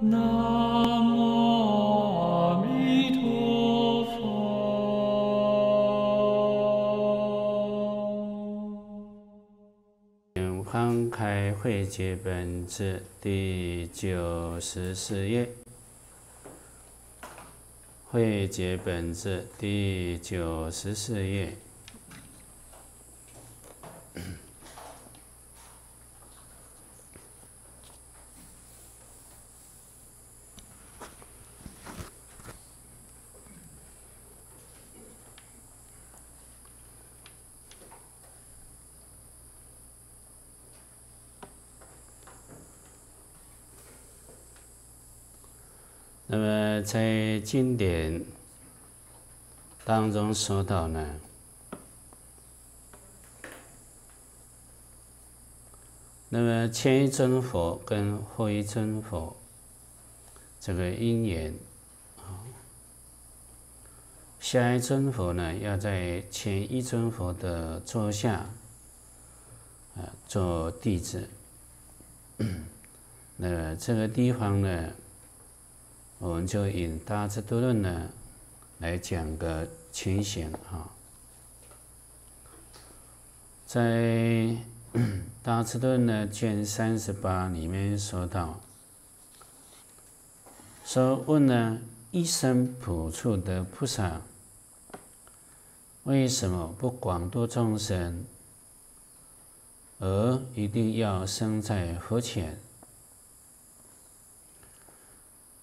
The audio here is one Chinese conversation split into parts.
南无阿弥陀佛。翻开会解本子第九十四页，会解本子第九十四页。那么在经典当中说到呢，那么前一尊佛跟后一尊佛这个因缘啊，下一尊佛呢要在前一尊佛的座下啊做弟子，那这个地方呢。我们就引《大智度论》呢来讲个情形哈，在《大智度论》呢卷三十八里面说到，说问呢一生普处的菩萨，为什么不广度众生，而一定要生在佛前？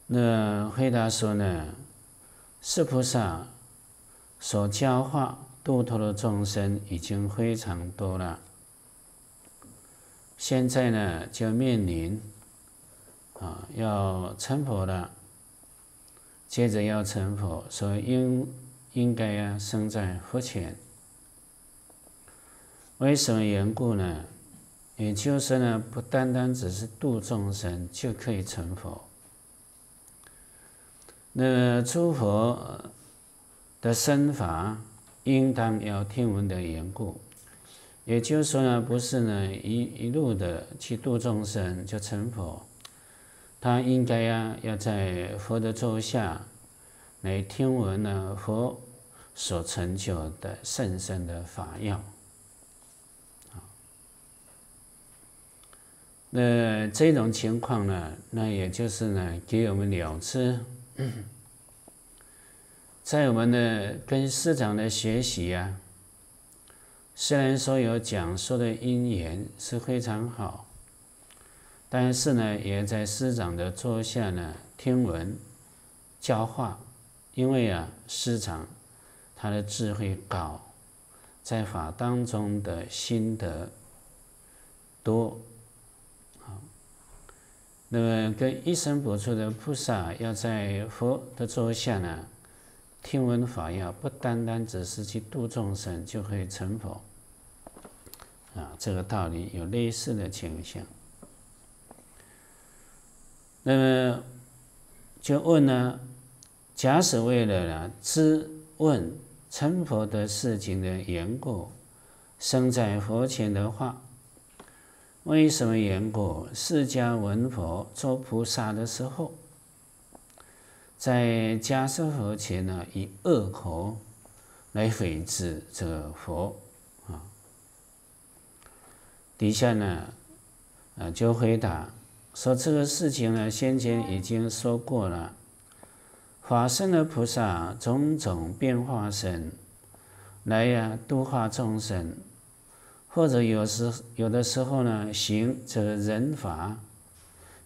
那回答说呢，是菩萨所教化度脱的众生已经非常多了，现在呢就面临啊要成佛了，接着要成佛，所以应应该呀生在佛前。为什么缘故呢？也就是呢，不单单只是度众生就可以成佛。那诸佛的身法，应当要听闻的缘故，也就是说呢，不是呢一一路的去度众生就成佛，他应该呀要在佛的座下来听闻呢佛所成就的甚深的法要。那这种情况呢，那也就是呢给我们了知。在我们的跟师长的学习呀，虽然说有讲述的因缘是非常好，但是呢，也在师长的座下呢听闻教化，因为啊，师长他的智慧高，在法当中的心得多。那么，跟一生不处的菩萨要在佛的座下呢，听闻法要，不单单只是去度众生就可以成佛啊。这个道理有类似的倾向。那么就问呢，假使为了呢知问成佛的事情的缘故，生在佛前的话。为什么缘故？释迦文佛做菩萨的时候，在迦舍佛前呢，以恶口来毁谤这个佛啊。底下呢，啊，就回答说这个事情呢，先前已经说过了。法身的菩萨种种变化身来呀，度化众生。或者有时有的时候呢，行这个人法，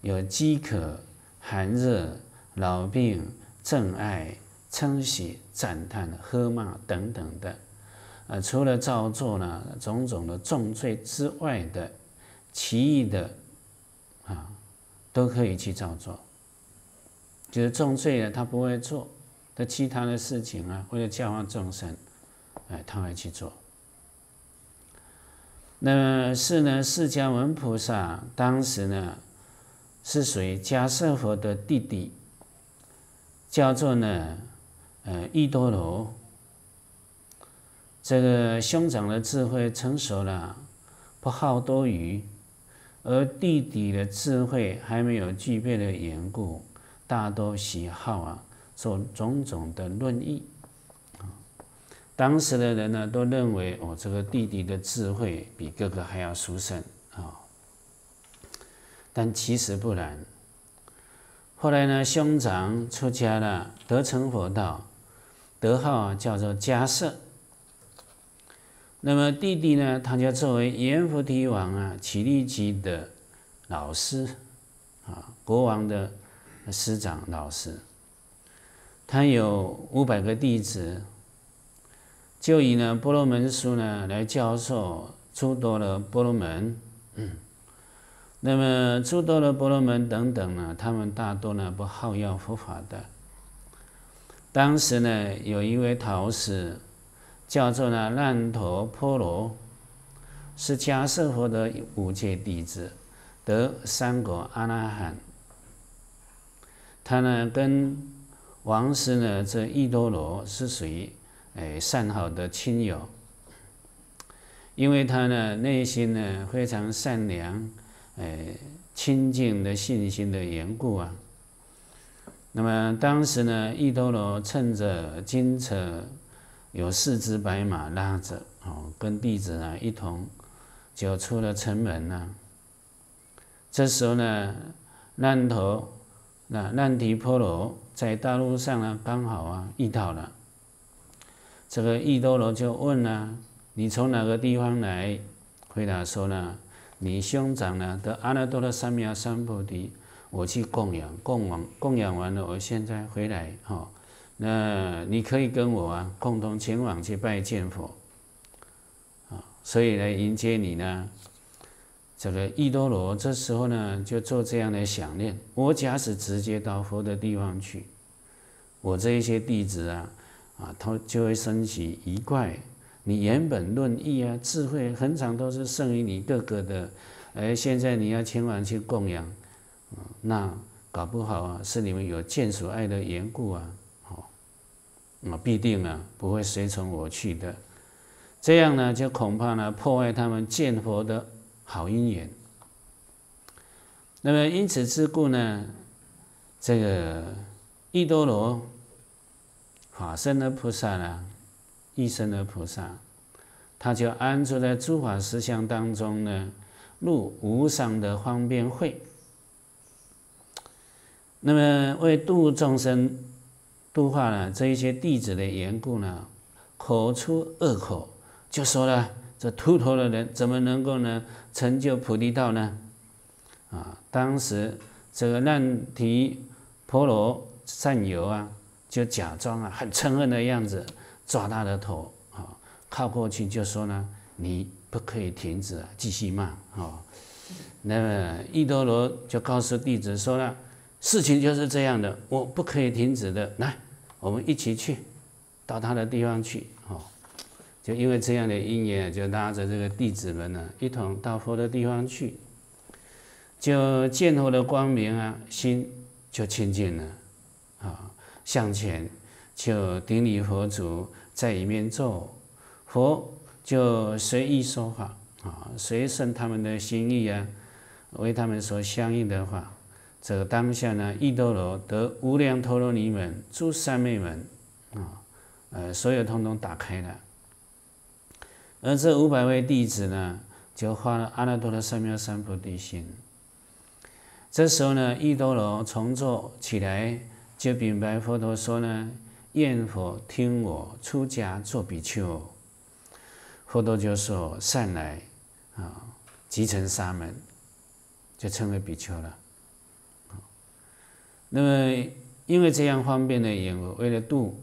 有饥渴、寒热、老病、憎爱、称喜、赞叹、喝骂等等的，啊，除了造作呢种种的重罪之外的其余的啊，都可以去造作。就是重罪呢他不会做，的其他的事情啊，为了教化众生，哎，他会去做。那是呢，释迦文菩萨当时呢是属于迦舍佛的弟弟，叫做呢呃伊多罗。这个兄长的智慧成熟了，不好多语，而弟弟的智慧还没有具备的缘故，大多喜好啊做种种的论议。当时的人呢，都认为哦，这个弟弟的智慧比哥哥还要殊胜啊。但其实不然。后来呢，兄长出家了，得成佛道，德号叫做迦摄。那么弟弟呢，他就作为阎浮提王啊，乞力吉的老师啊，国王的师长老师。他有五百个弟子。就以呢波罗门书呢来教授诸多的波罗门，那么诸多的波罗门等等呢，他们大多呢不好要佛法的。当时呢有一位陶师，叫做呢烂陀婆罗，是迦摄佛的五戒弟子，得三果阿那含。他呢跟王师呢这异多罗是属于。哎，善好的亲友，因为他呢内心呢非常善良，哎，清净的信心的缘故啊。那么当时呢，易多罗趁着金车有四只白马拉着，哦，跟弟子啊一同就出了城门呢。这时候呢，难陀那难提婆罗在大路上呢，刚好啊遇到了。这个易多罗就问呢：“你从哪个地方来？”回答说呢：“你兄长呢得阿耨多罗三藐三菩提，我去供养，供养供养完了，我现在回来哈。那你可以跟我啊共同前往去拜见佛啊，所以来迎接你呢。这个易多罗这时候呢就做这样的想念：我假使直接到佛的地方去，我这一些弟子啊。”啊，他就会升起疑怪。你原本论义啊，智慧很常都是胜于你哥哥的，而现在你要前往去供养，那搞不好啊，是你们有见所爱的缘故啊，好，那必定啊不会随从我去的。这样呢，就恐怕呢破坏他们见佛的好因缘。那么因此之故呢，这个异多罗。法身的菩萨呢，一生的菩萨，他就安住在诸法实相当中呢，入无上的方便会。那么为度众生、度化了这一些弟子的缘故呢，口出恶口，就说了：这秃头的人怎么能够呢成就菩提道呢？啊，当时这个难提婆罗善友啊。就假装啊很嗔恨的样子，抓他的头啊，靠过去就说呢：“你不可以停止，继续骂啊。”那么易多罗就告诉弟子说呢：“事情就是这样的，我不可以停止的。来，我们一起去到他的地方去。”哦，就因为这样的因缘，就拉着这个弟子们呢，一同到佛的地方去，就见佛的光明啊，心就清净了啊。向前就顶礼佛祖，在一面坐，佛就随意说法啊，随顺他们的心意啊，为他们所相应的话。这个当下呢，异多罗得无量陀罗尼门、诸三昧门啊，呃，所有通通打开了。而这五百位弟子呢，就发了阿耨多罗三藐三菩提心。这时候呢，异多罗从坐起来。就明白佛陀说呢：“愿佛听我出家做比丘。”佛陀就说：“善来，啊，即成沙门，就称为比丘了。”那么因为这样方便的缘故，为了度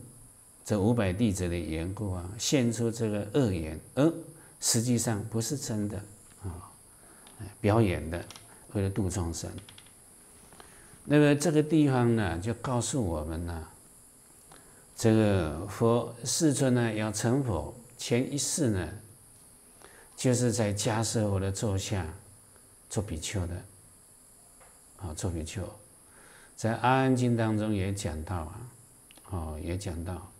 这五百弟子的缘故啊，现出这个恶言，而实际上不是真的啊，表演的，为了度众生。那么这个地方呢，就告诉我们呢，这个佛世尊呢要成佛前一世呢，就是在迦舍佛的座下做比丘的，啊，做比丘，在《阿安经》当中也讲到啊，哦，也讲到，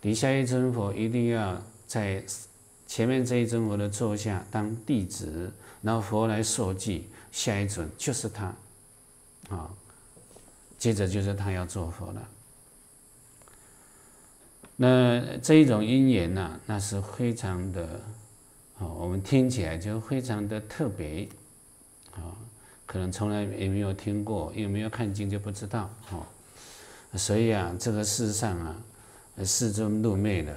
底下一尊佛一定要在前面这一尊佛的座下当弟子，然后佛来受记，下一尊就是他，啊，接着就是他要做佛了。那这一种因缘呢，那是非常的，啊，我们听起来就非常的特别，啊，可能从来也没有听过，也没有看经就不知道，哦，所以啊，这个世上啊，世尊入灭了，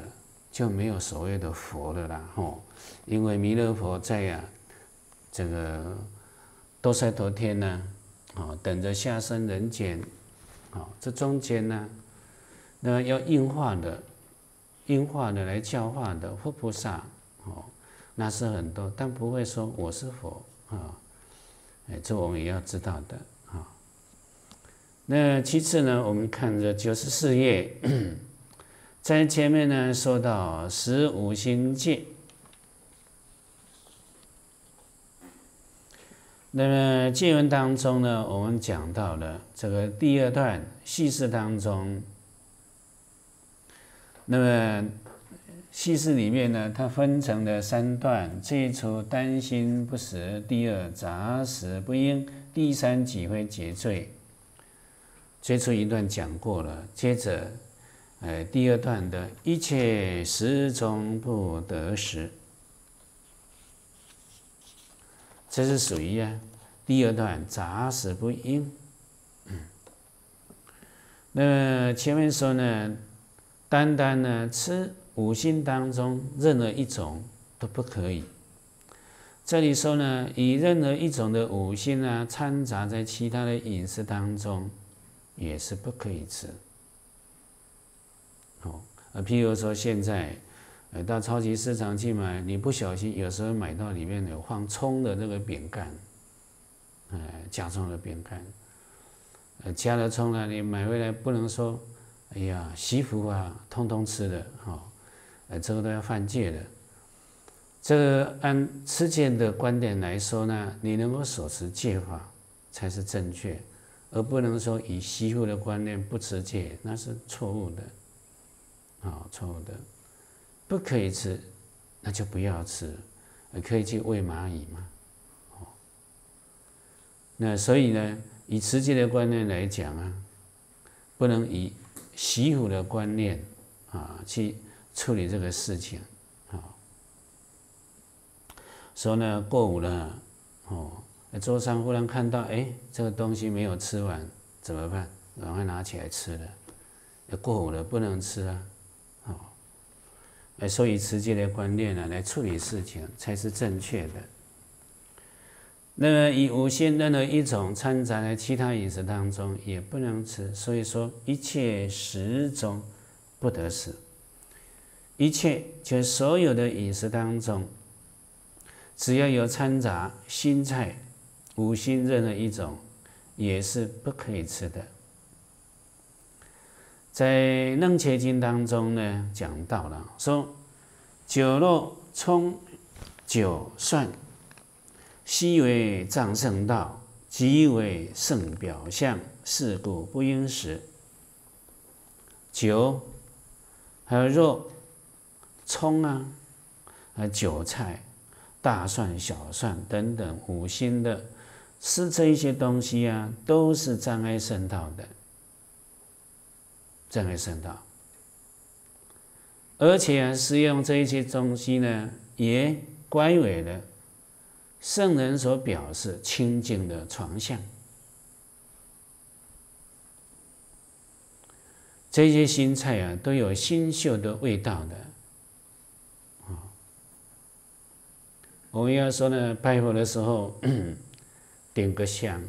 就没有所谓的佛了啦，吼，因为弥勒佛在呀，这个多塞多天呢，啊，等着下生人间，啊，这中间呢，那要应化的。应化的来教化的佛菩萨，哦，那是很多，但不会说我是佛啊，哎，这我们也要知道的啊。那其次呢，我们看这九十四页，在前面呢说到十五星界，那么经文当中呢，我们讲到了这个第二段叙事当中。那么，叙事里面呢，它分成了三段：最初担心不实，第二杂食不应，第三几回结罪。最初一段讲过了，接着，呃，第二段的一切始终不得时，这是属于啊第二段杂食不应。嗯，那前面说呢？单单呢吃五辛当中任何一种都不可以。这里说呢，以任何一种的五辛啊掺杂在其他的饮食当中，也是不可以吃。哦，啊，譬如说现在，呃，到超级市场去买，你不小心有时候买到里面有放葱的那个饼干，呃，加葱的饼干，呃，加了葱呢，你买回来不能说。哎呀，媳妇啊，通通吃的，哈，呃，这个都要犯戒的。这个按持戒的观点来说呢，你能够守持戒法才是正确，而不能说以媳妇的观念不持戒，那是错误的，啊，错误的，不可以吃，那就不要吃，可以去喂蚂蚁嘛，哦。那所以呢，以持戒的观念来讲啊，不能以。习武的观念啊，去处理这个事情啊。说呢，过午了哦，桌上忽然看到，哎，这个东西没有吃完，怎么办？赶快拿起来吃了。过午了，不能吃啊，哦。哎，所以持戒的观念呢，来处理事情才是正确的。那么以五辛任何一种掺杂在其他饮食当中也不能吃，所以说一切食中不得食。一切就所有的饮食当中，只要有掺杂新菜、五辛任何一种，也是不可以吃的。在《楞伽经》当中呢，讲到了说酒肉、葱、酒、蒜。昔为藏圣道，即为圣表象，是故不应食。酒，还有肉、葱啊，啊韭菜、大蒜、小蒜等等五辛的，吃这一些东西啊，都是障碍圣道的，障碍圣道。而且使用这一些东西呢，也乖违了。圣人所表示清净的床相，这些新菜啊，都有新秀的味道的。啊，我们要说呢，拜佛的时候 点个香，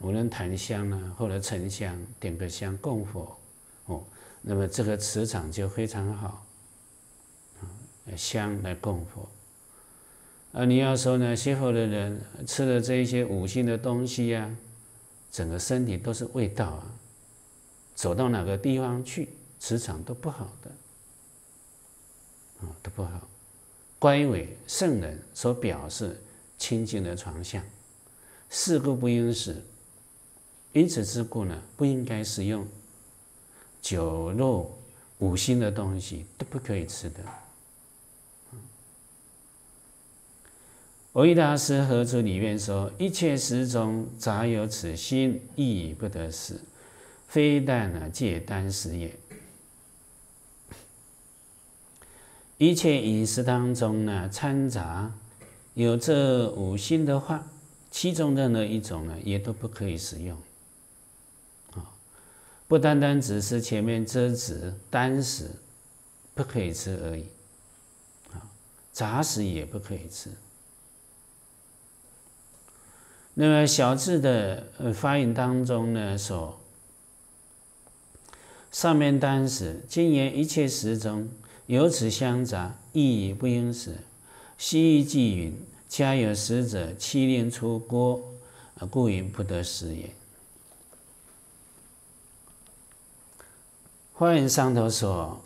无论檀香啊，或者沉香，点个香供佛，哦，那么这个磁场就非常好，香来供佛。啊，你要说呢，学佛的人吃了这一些五辛的东西呀，整个身体都是味道啊，走到哪个地方去，磁场都不好的，啊，都不好。乖违圣人所表示清净的床相，事故不应食。因此之故呢，不应该使用酒肉五辛的东西，都不可以吃的。维大师合注里面说：“一切时中杂有此心，亦不得食，非但呢戒单食也。一切饮食当中呢掺杂有这五心的话，其中任何一种呢也都不可以食用。啊，不单单只是前面遮止单食不可以吃而已，啊，杂食也不可以吃。”那么小字的发音当中呢，说上面单词今言一切时中有此相杂，意义不应时。西域记云：家有食者，七令出锅，故云不得食也。欢迎上头说，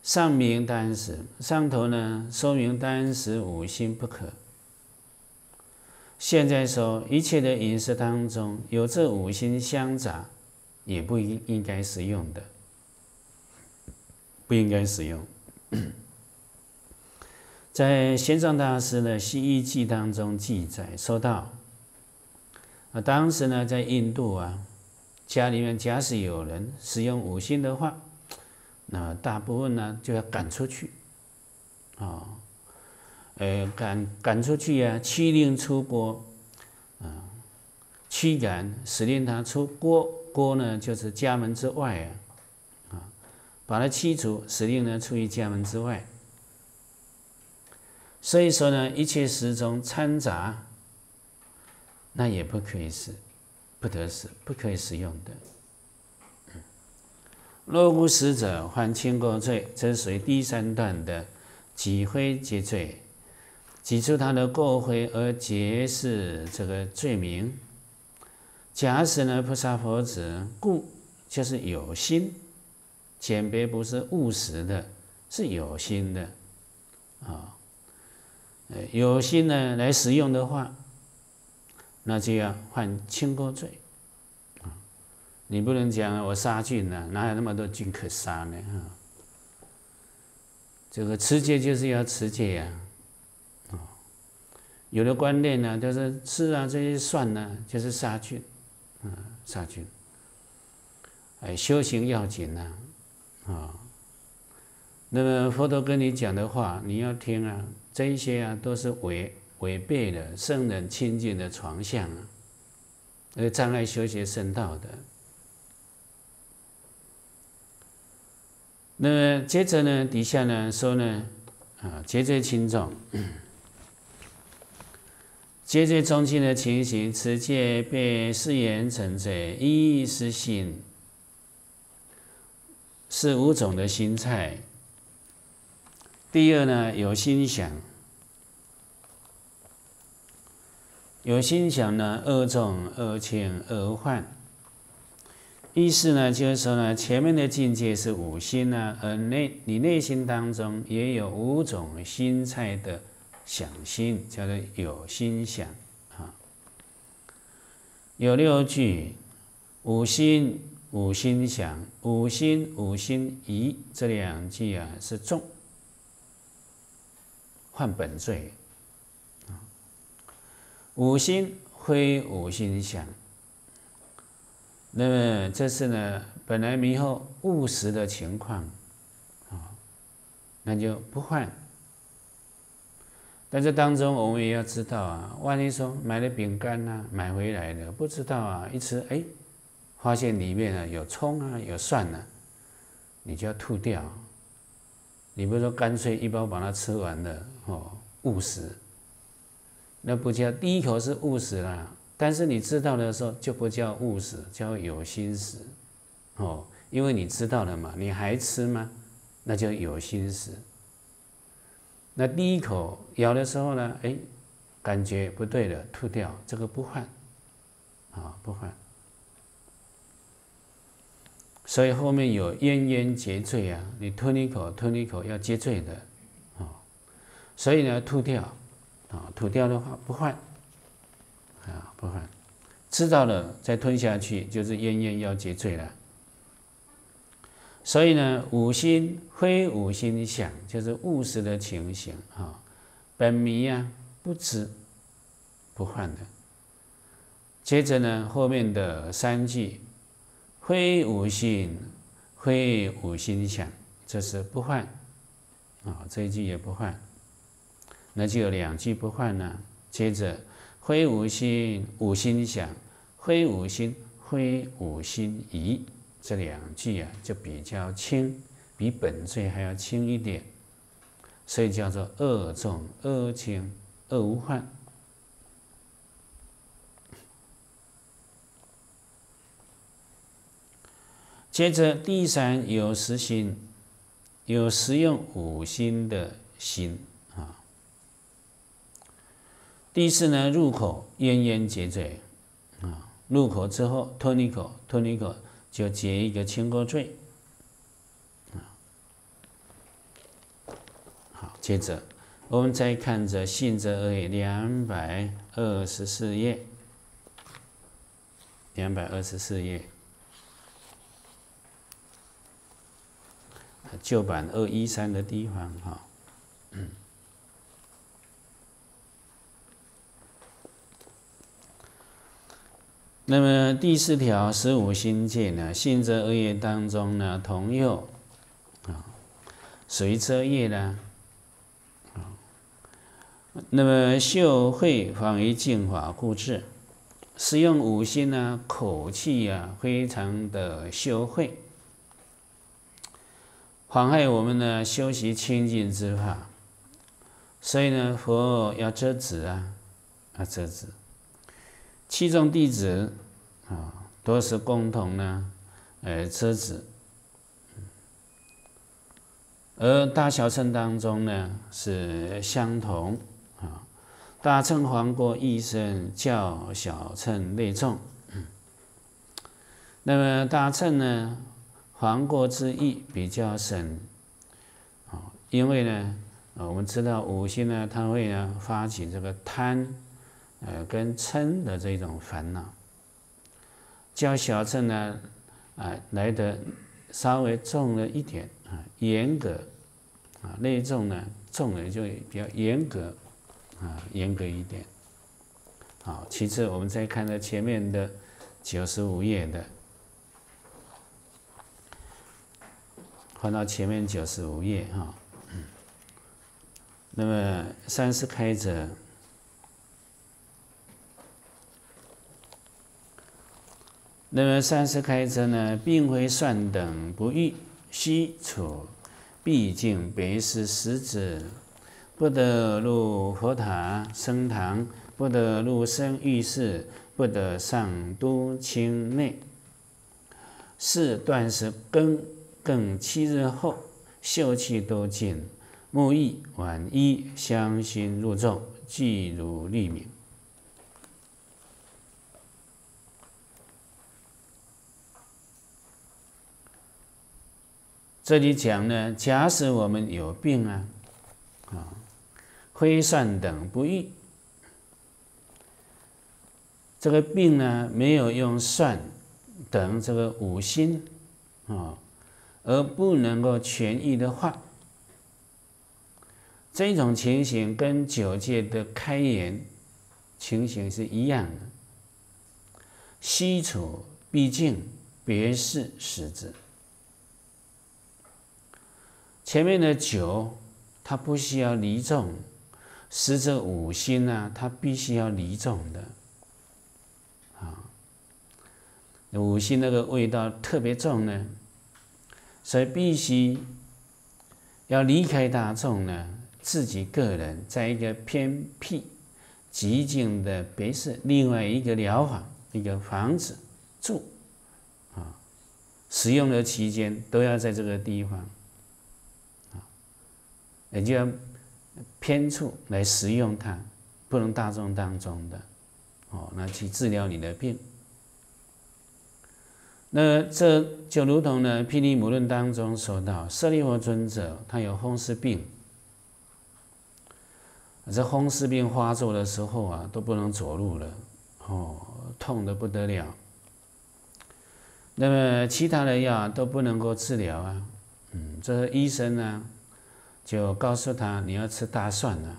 上明单词，上头呢说明单食五心不可。现在说一切的饮食当中有这五心相杂，也不应应该使用的，不应该使用。在玄奘大师的《西域记》当中记载，说到啊，当时呢在印度啊，家里面假使有人使用五心的话，那大部分呢就要赶出去，啊。呃，赶赶出去呀，驱令出国，啊，驱赶使令他出国，国呢就是家门之外啊，啊，把他驱除，使令呢出于家门之外。所以说呢，一切时中掺杂，那也不可以使，不得使，不可以使用的。若无使者，犯轻过罪，这属于第三段的几回结罪。指出他的过悔而揭示这个罪名。假使呢，菩萨佛子故就是有心，简别不是务实的，是有心的啊。有心呢来使用的话，那就要犯轻过罪。你不能讲我杀菌呢，哪有那么多菌可杀呢？啊，这个持戒就是要持戒呀。有的观念呢，就是吃啊这些蒜呢，就是杀菌，啊杀菌。哎，修行要紧呐，啊。那么佛陀跟你讲的话，你要听啊，这一些啊都是违违背了圣人清净的床相啊，而障碍修学圣道的。那么接着呢，底下呢说呢，啊，节罪轻重。戒罪中心的情形，持戒被誓言成罪，一是心，是五种的心态。第二呢，有心想，有心想呢，二重、二轻、二患。意思呢，就是说呢，前面的境界是五心呢，而内你内心当中也有五种心态的。想心叫做有心想啊，有六句五心五心想五心五心疑这两句啊是重，犯本罪。五心非五心想，那么这次呢本来迷惑务实的情况啊，那就不犯。但这当中，我们也要知道啊，万一说买了饼干呐，买回来的不知道啊，一吃哎，发现里面啊有葱啊，有蒜啊，你就要吐掉。你不是说干脆一包把它吃完了哦，误食，那不叫第一口是误食啦。但是你知道的时候就不叫误食，叫有心食哦，因为你知道了嘛，你还吃吗？那叫有心食。那第一口咬的时候呢，哎，感觉不对了，吐掉，这个不换，啊，不换。所以后面有咽咽结罪啊，你吞一口，吞一口要结罪的，啊，所以呢，吐掉，啊，吐掉的话不换，啊，不换，知道了再吞下去就是咽咽要结罪了。所以呢，五心非五心想，就是务实的情形啊。本迷啊，不知不换的。接着呢，后面的三句，非无心，非无心想，这是不换啊，这一句也不换，那就有两句不换呢。接着，非无心，无心想，非无心，非无心疑，这两句啊，就比较轻，比本罪还要轻一点。所以叫做恶重恶轻恶无患。接着第三有实心，有实用五心的心啊。第四呢，入口咽咽结嘴啊，入口之后吞一口，吞一口就结一个清过罪。好接着，我们再看着《信则二》两百二十四页，两百二十四页，旧版二一三的地方哈。那么第四条十五心界呢，《信则二业》当中呢，同右啊，随遮业呢啊？那么秀慧防于净法故智，使用五心呢，口气啊，非常的修慧，妨害我们呢修习清净之法。所以呢，佛要遮止啊，啊遮止。七众弟子啊，都是共同呢，呃车子。而大小乘当中呢，是相同啊。大乘黄国一生，较小乘内重。那么大乘呢，黄国之意比较深。啊，因为呢，我们知道五行呢，它会呢发起这个贪，呃，跟嗔的这种烦恼。较小乘呢，啊，来的稍微重了一点啊，严格啊，内重呢重了就比较严格。啊，严格一点。好，其次我们再看到前面的九十五页的，翻到前面九十五页哈。那么三是开者，那么三是开车呢，并非算等不遇，须处毕竟别是实质。不得入佛塔僧堂，不得入生浴室，不得上都清内。四断食更更七日后，秀气都尽，沐浴晚衣香薰入众，即如立名。这里讲呢，假使我们有病啊，啊。非善等不愈，这个病呢，没有用善等这个五心啊，而不能够痊愈的话，这种情形跟九界的开眼情形是一样的。西楚毕竟别是实质，前面的九，它不需要离众。实则五心呢，它必须要离众的，啊，五心那个味道特别重呢，所以必须要离开大众呢，自己个人在一个偏僻、寂静的别室，另外一个疗法、一个房子住，啊，使用的期间都要在这个地方，也就要。偏处来食用它，不能大众当中的，哦，那去治疗你的病。那这就如同呢，《毗尼母论》当中说到，舍利弗尊者他有风湿病，这风湿病发作的时候啊，都不能走路了，哦，痛得不得了。那么其他的药都不能够治疗啊，嗯，这医生呢？就告诉他你要吃大蒜了，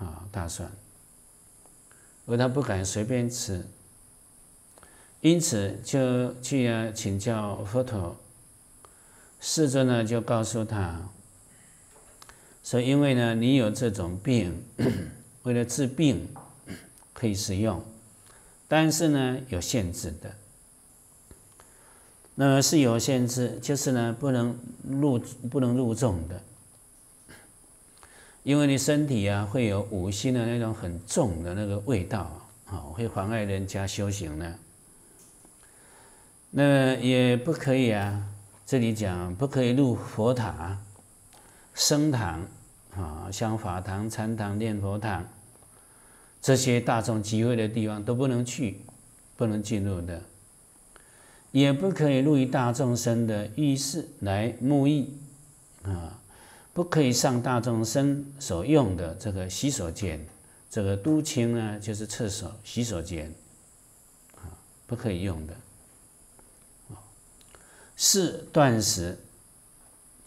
啊大蒜，而他不敢随便吃，因此就去啊请教佛陀。世尊呢就告诉他说：“因为呢你有这种病，为了治病 可以使用，但是呢有限制的。那么是有限制，就是呢不能入不能入众的。”因为你身体啊会有五辛的那种很重的那个味道啊，会妨碍人家修行呢。那也不可以啊，这里讲不可以入佛塔、僧堂啊，像法堂、禅堂、念佛堂这些大众集会的地方都不能去，不能进入的。也不可以入于大众生的浴室来沐浴啊。不可以上大众生所用的这个洗手间，这个都清呢，就是厕所、洗手间，啊，不可以用的。是断食，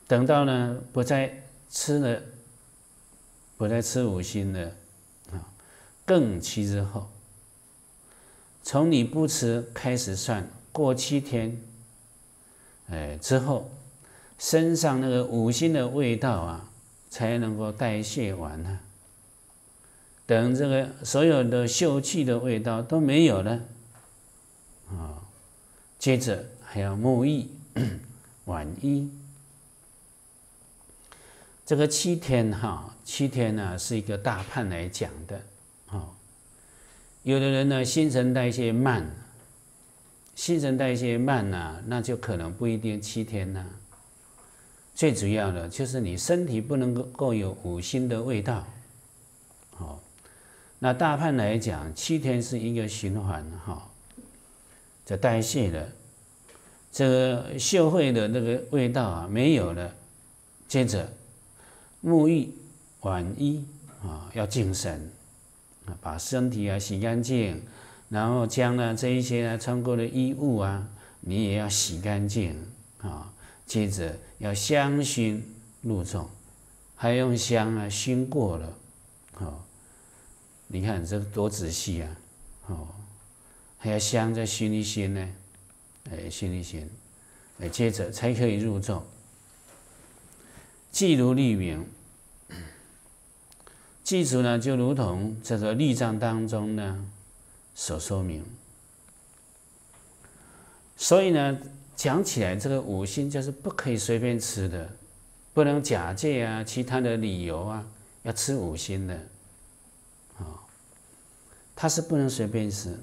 等到呢不再吃了，不再吃五辛了，啊，更期之后，从你不吃开始算，过七天，哎之后。身上那个五辛的味道啊，才能够代谢完呢。等这个所有的嗅气的味道都没有了，啊，接着还要沐浴、晚衣。这个七天哈，七天呢是一个大判来讲的，啊，有的人呢新陈代谢慢，新陈代谢慢呐，那就可能不一定七天呐。最主要的就是你身体不能够够有五辛的味道，好，那大判来讲，七天是一个循环哈，这代谢的，这个嗅会的那个味道啊没有了，接着沐浴、晚衣啊要净身啊，把身体啊洗干净，然后将呢这一些呢穿过的衣物啊，你也要洗干净啊。接着要香熏入众，还用香啊熏过了，好，你看这多仔细啊，哦，还要香再熏一熏呢，哎，熏一熏，哎，接着才可以入众。记如立名，记住呢，就如同这个立藏当中呢所说明，所以呢。讲起来，这个五辛就是不可以随便吃的，不能假借啊其他的理由啊，要吃五辛的，啊，它是不能随便吃。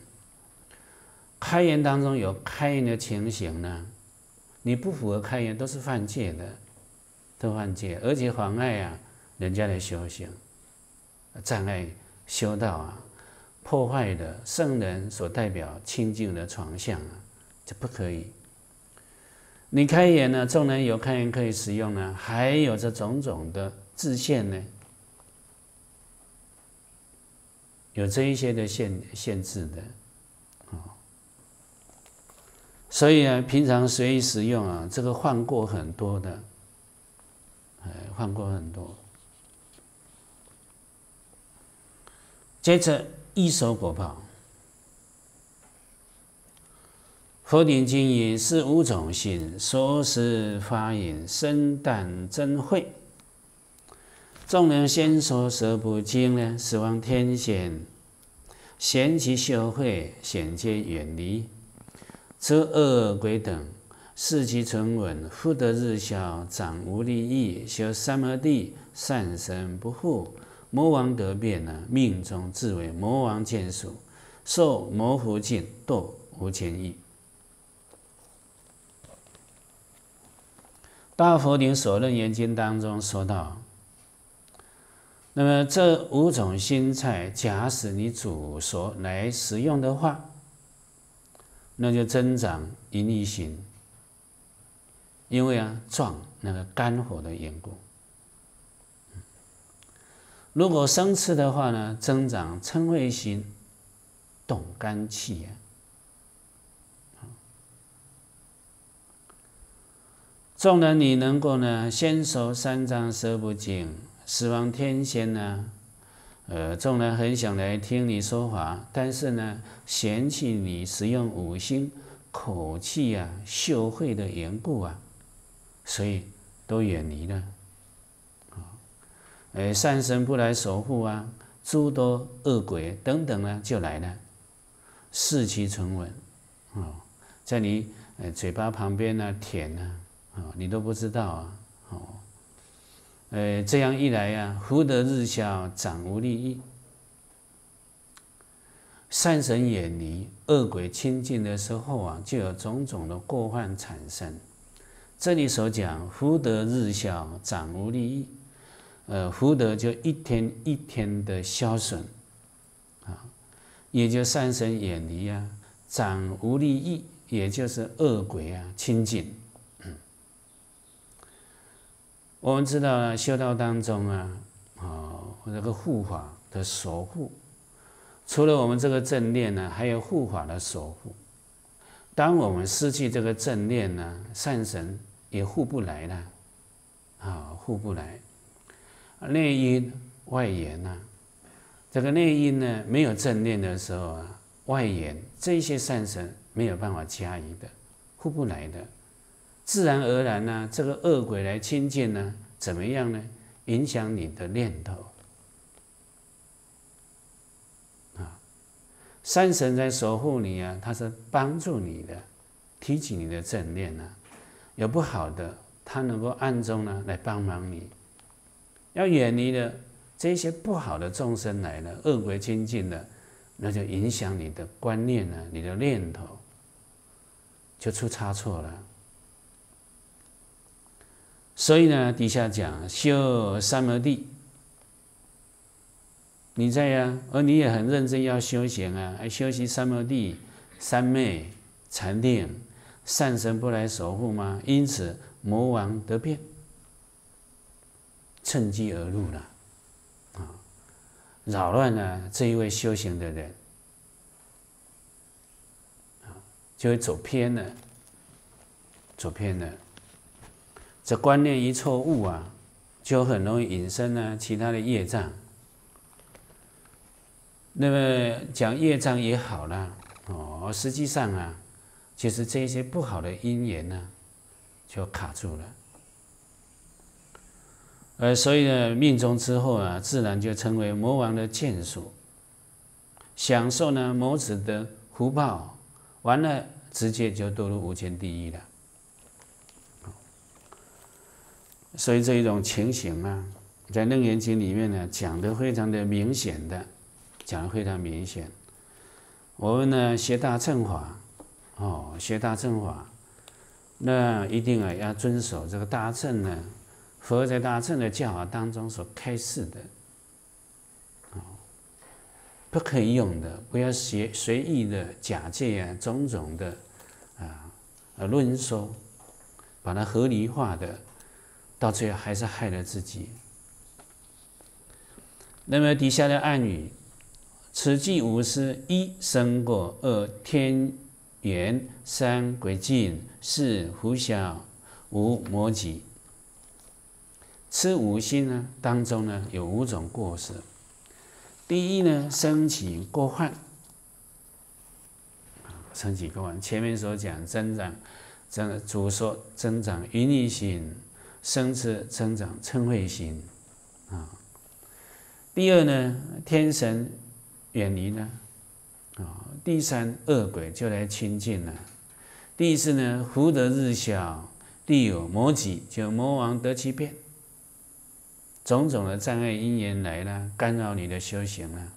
开言当中有开言的情形呢，你不符合开言都是犯戒的，都犯戒，而且妨碍啊人家的修行，障碍修道啊，破坏的圣人所代表清净的床相啊，这不可以。你开眼呢，众人有开眼可以使用呢，还有这种种的自限呢，有这一些的限限制的，啊，所以啊，平常随意使用啊，这个换过很多的，哎，换过很多。接着一手果报。佛典经言是五种心，说是发言生旦真慧。众人先说舍不精呢，死亡天险，贤其修慧，显皆远离。诸恶鬼等，视其存稳，福德日消，长无利益，修三摩地，善神不护。魔王得变呢，命中自为魔王眷属，受魔狐境，堕无间狱。大佛顶所论言经当中说到，那么这五种新菜，假使你煮熟来食用的话，那就增长淫欲心，因为啊壮那个肝火的缘故。如果生吃的话呢，增长嗔恚心，动肝气啊。纵然你能够呢，先熟三藏舍不净，十方天仙呢，呃，众人很想来听你说法，但是呢，嫌弃你使用五心口气啊，秀慧的缘故啊，所以都远离了。啊，呃，善神不来守护啊，诸多恶鬼等等呢，就来了，视其存稳，啊，在你呃嘴巴旁边呢舔呢，啊，你都不知道啊，哦。呃，这样一来呀，福德日消，长无利益。善神远离，恶鬼亲近的时候啊，就有种种的过患产生。这里所讲福德日消，长无利益，呃，福德就一天一天的消损，啊，也就善神远离啊，长无利益，也就是恶鬼啊亲近。我们知道修道当中啊，啊，这个护法的守护，除了我们这个正念呢，还有护法的守护。当我们失去这个正念呢，善神也护不来了，啊，护不来。内因外缘呢，这个内因呢，没有正念的时候啊，外缘这些善神没有办法加以的，护不来的。自然而然呢，这个恶鬼来亲近呢，怎么样呢？影响你的念头啊！山神在守护你啊，他是帮助你的，提起你的正念呢。有不好的，他能够暗中呢来帮忙你。要远离的这些不好的众生来了，恶鬼亲近了，那就影响你的观念呢，你的念头就出差错了。所以呢，底下讲修三摩地，你在呀，而你也很认真要修行啊，还修习三摩地、三昧、禅定，善神不来守护吗？因此魔王得变，趁机而入了，啊，扰乱了这一位修行的人，啊，就会走偏了，走偏了。这观念一错误啊，就很容易引申呢其他的业障。那么讲业障也好了哦，实际上啊，其实这些不好的因缘呢，就卡住了。呃，所以呢，命中之后啊，自然就成为魔王的眷属，享受呢魔子的福报，完了直接就堕入无间地狱了。所以这一种情形啊，在《楞严经》里面呢，讲的非常的明显的，讲的非常明显。我们呢学大乘法，哦，学大乘法，那一定啊要遵守这个大乘呢，佛在大乘的教法当中所开示的，哦，不可以用的，不要随随意的假借啊种种的啊论说，把它合理化的。到最后还是害了自己。那么底下的暗语：此即无师一生过，二天元，三鬼境，四狐小，五魔疾。此五心呢当中呢有五种过失。第一呢，升起过患。升起过患，前面所讲增长，增主说增长云逆心。生次增长嗔恚心，啊。第二呢，天神远离呢，啊。第三，恶鬼就来亲近了。第四呢，福德日小，地有，魔己就魔王得其变。种种的障碍因缘来了，干扰你的修行了。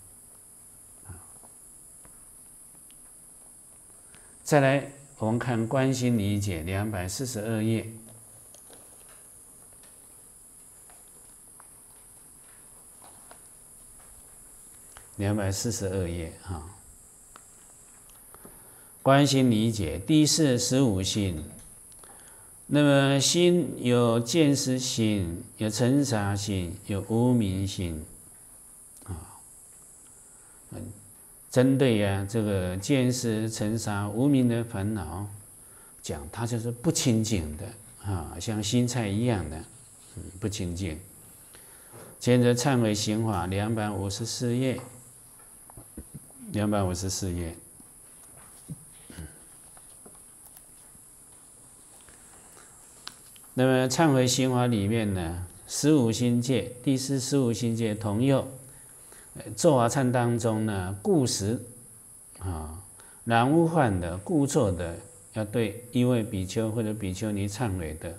再来，我们看关心理解两百四十二页。两百四十二页哈，关心理解第四十五心。那么心有见识心，有尘沙心，有无明心啊。嗯针对呀这个见识、尘沙、无明的烦恼，讲它就是不清净的啊，像新菜一样的，嗯，不清净。接着忏悔刑法两百五十四页，两百五十四页。那么忏悔心法里面呢，十五心界第四十五心界同佑，做法忏当中呢，故时啊，染污患的、故作的，要对一位比丘或者比丘尼忏悔的，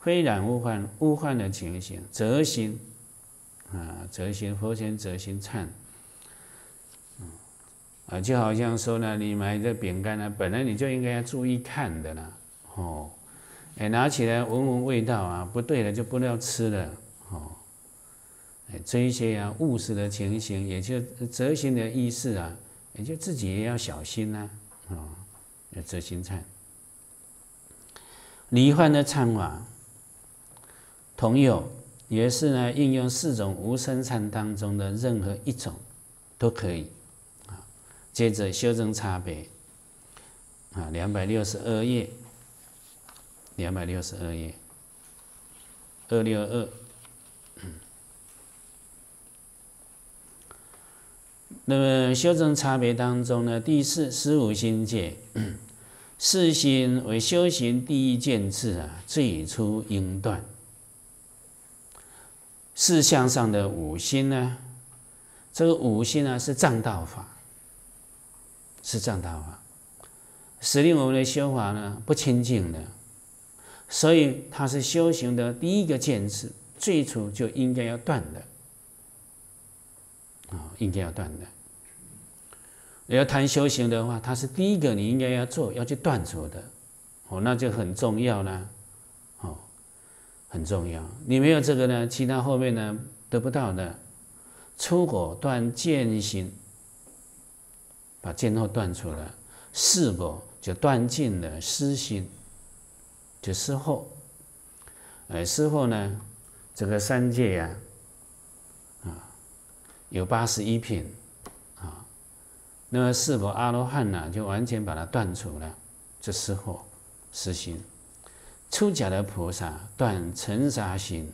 非染污患、污患的情形，则心啊，则心佛前则心忏，啊，就好像说呢，你买这饼干呢，本来你就应该要注意看的啦，哦。哎，拿起来闻闻味道啊，不对了就不要吃了，哦，哎，这一些啊务实的情形，也就哲心的意思啊，也就自己也要小心呐，啊，要哲心忏。离幻的忏法，同有也是呢，应用四种无生忏当中的任何一种都可以，接着修正差别，啊，两百六十二页。两百六十二页，二六二。那么修正差别当中呢，第四十五心界，四心为修行第一件事啊，最初应断。四相上的五心呢，这个五心呢是藏道法，是正道法，使令我们的修法呢不清净的。所以，它是修行的第一个见智，最初就应该要断的啊，应该要断的。要谈修行的话，它是第一个你应该要做、要去断除的哦，那就很重要啦，哦，很重要。你没有这个呢，其他后面呢得不到的。出果断见心，把见后断除了；四果就断尽了私心。就事后，哎，事后呢，这个三界呀，啊，有八十一品，啊，那么是否阿罗汉呢，就完全把它断除了？这时候实心出家的菩萨断尘沙心，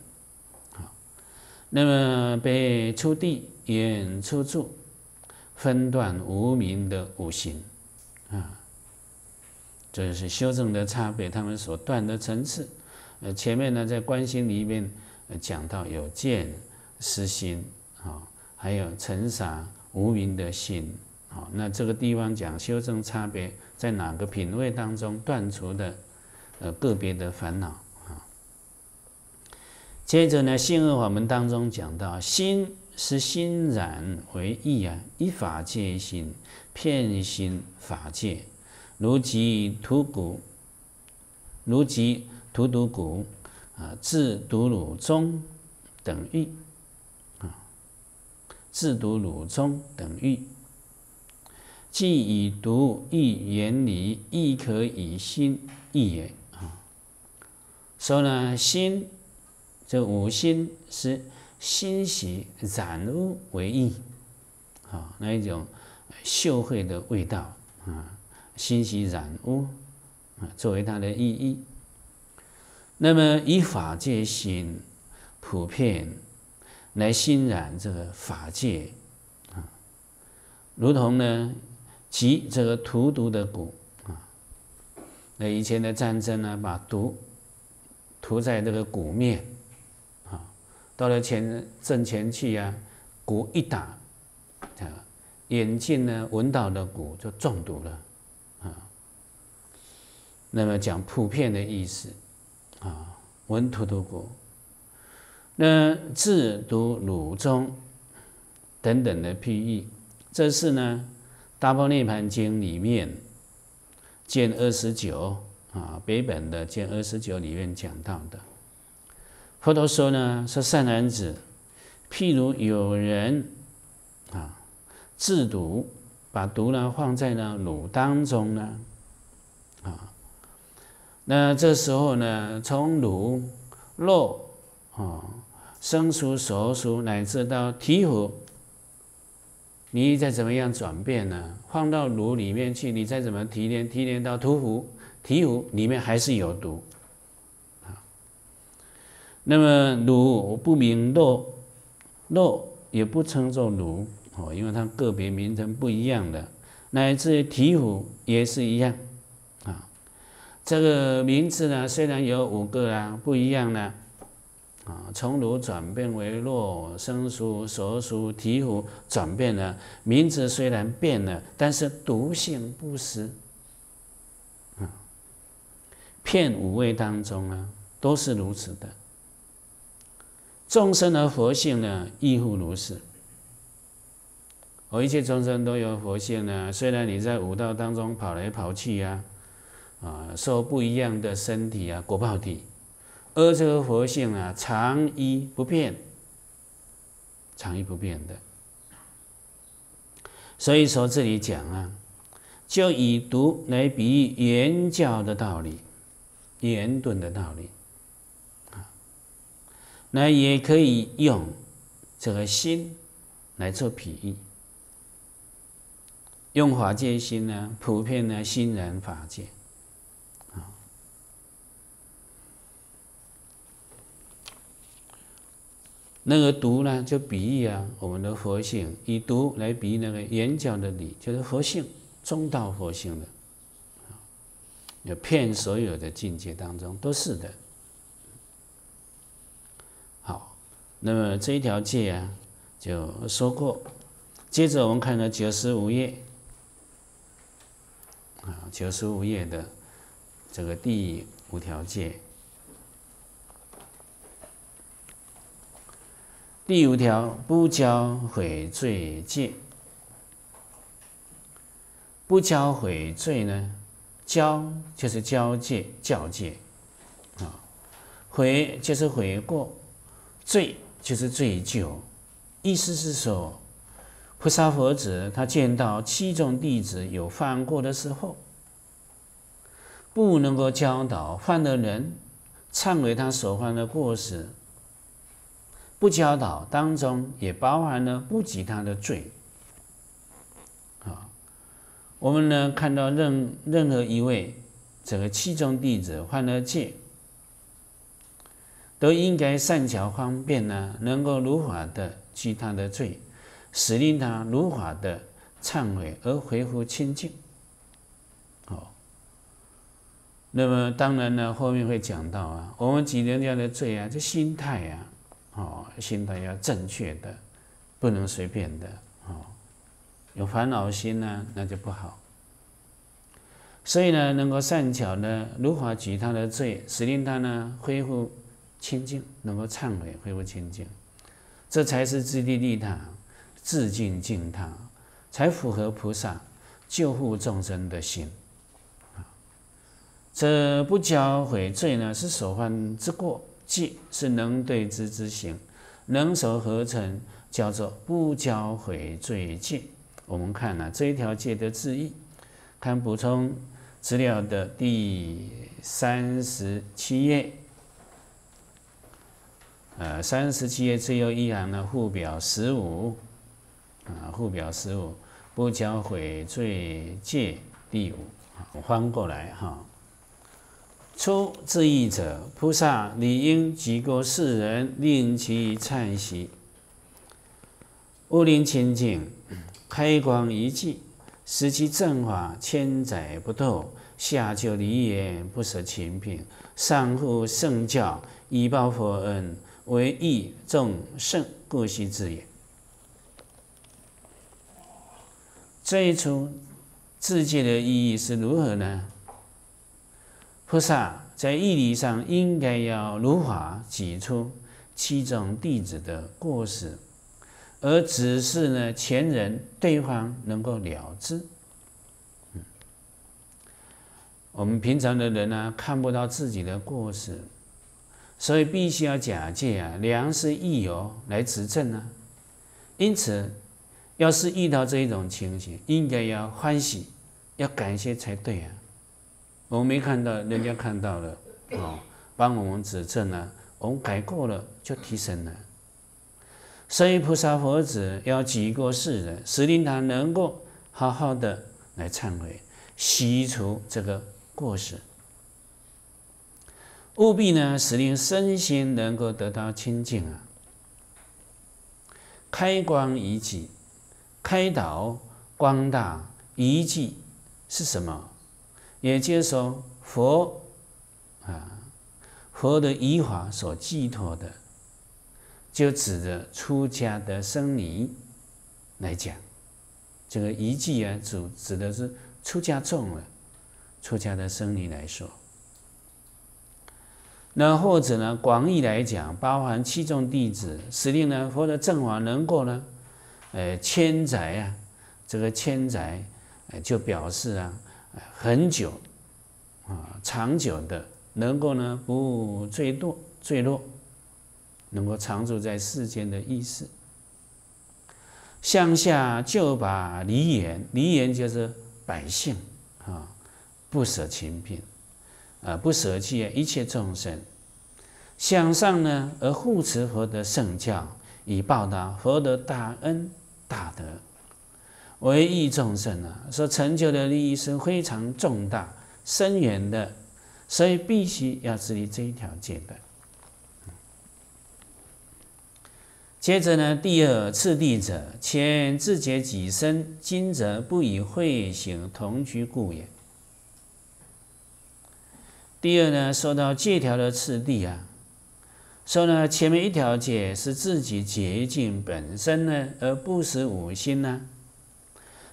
啊，那么被出地演出住，分断无名的五行，啊。这是修正的差别，他们所断的层次。呃，前面呢在观心里面讲到有见思心，啊，还有尘沙无名的心，啊，那这个地方讲修正差别在哪个品位当中断除的，呃，个别的烦恼啊。接着呢，性恶法门当中讲到，心是心染为意啊，依法界心，骗心法界。如即吐骨，如即吐毒骨，啊，自毒乳中等欲，啊，自毒乳中等欲，既以毒亦远离，亦可以心意也。啊，说呢，心这五心是心喜染污为意，啊，那一种嗅秽的味道，啊。心喜染污啊，作为它的意义。那么以法界心普遍来欣染这个法界啊，如同呢，即这个荼毒的蛊啊。那以前的战争呢，把毒涂在这个鼓面，到了前正前去啊，鼓一打，啊，眼镜呢闻到的鼓就中毒了。啊那么讲普遍的意思，啊，闻荼毒鼓，那自毒乳中等等的譬喻，这是呢《大波涅盘经》里面见二十九啊，北本的见二十九里面讲到的。佛陀说呢，说善男子，譬如有人啊，制毒，把毒呢放在呢乳当中呢，啊。那这时候呢，从乳、肉啊、生熟、熟熟，乃至到提壶，你再怎么样转变呢？放到炉里面去，你再怎么提炼，提炼到屠壶、提壶里面还是有毒。那么乳不明肉肉也不称作炉哦，因为它个别名称不一样的，乃至醍醐也是一样啊。这个名字呢，虽然有五个啊，不一样呢啊，从炉转变为若生熟、熟熟、醍醐转变了，名字虽然变了，但是毒性不失啊。片五味当中啊，都是如此的。众生的佛性呢，亦复如是。我一切众生都有佛性呢。虽然你在五道当中跑来跑去呀，啊，受不一样的身体啊，果报体，而这个佛性啊，常一不变，常一不变的。所以说这里讲啊，就以毒来比喻圆教的道理，圆顿的道理。那也可以用这个心来做比喻，用法界心呢，普遍呢欣然法界，啊，那个毒呢，就比喻啊我们的佛性，以毒来比喻那个眼角的理，就是佛性中道佛性的，有骗所有的境界当中都是的。那么这一条戒啊，就说过。接着我们看到九十五页啊，九十五页的这个第五条戒，第五条不教悔罪戒。不教悔罪呢？教就是教戒、教戒啊，悔就是悔过，罪。就是罪疚，意思是说，菩萨佛子他见到七众弟子有犯过的时候，不能够教导犯的人忏悔他所犯的过失，不教导当中也包含了不及他的罪。啊，我们呢看到任任何一位这个七众弟子犯了戒。都应该善巧方便呢，能够如法的记他的罪，使令他如法的忏悔而恢复清净。好，那么当然呢，后面会讲到啊，我们举人家的罪啊，这心态啊，哦，心态要正确的，不能随便的，哦，有烦恼心呢，那就不好。所以呢，能够善巧呢如法举他的罪，使令他呢恢复。清净，能够忏悔，恢复清净，这才是自利利他、自净净他，才符合菩萨救护众生的心。啊这不教悔罪呢，是所犯之过；戒是能对之之行，能守合成，叫做不教悔罪戒。我们看了这一条戒的字义，看补充资料的第三十七页。呃，三十七页最后一行呢，附表十五，啊，附表十五，不教悔罪戒第五，翻过来哈。初自义者，菩萨理应及过世人，令其忏息，勿令清净，开光一记，使其正法千载不透，下救离言不舍清贫，上护圣教，以报佛恩。为义众圣故悉之也。这一出自戒的意义是如何呢？菩萨在义理上应该要如法指出七种弟子的过失，而只是呢前人对方能够了知。我们平常的人呢看不到自己的过失。所以必须要假借啊良师益友来指证呢。因此，要是遇到这一种情形，应该要欢喜，要感谢才对啊。我们没看到，人家看到了，哦，帮我们指正了，我们改过了就提升了。所以菩萨佛子要举过世人，使令他能够好好的来忏悔，洗除这个过失。务必呢，使令身心能够得到清净啊！开光一迹，开导光大一迹是什么？也就是说，佛啊，佛的依法所寄托的，就指着出家的僧尼来讲，这个遗迹啊，指指的是出家众了，出家的僧尼来说。那或者呢，广义来讲，包含七众弟子，使令呢，或者正法能够呢，呃，千载啊，这个千载，就表示啊，很久啊，长久的，能够呢，不坠落，坠落，能够常住在世间的意思。向下就把离言，离言就是百姓啊，不舍情品。啊，不舍弃一切众生，向上呢，而护持佛的圣教，以报答佛的大恩大德，为益众生啊，所成就的利益是非常重大深远的，所以必须要自立这一条戒的。接着呢，第二次第者，前自觉己身，今则不以会行同居故也。第二呢，说到戒条的次第啊，说呢前面一条戒是自己洁净本身呢，而不使五心呢。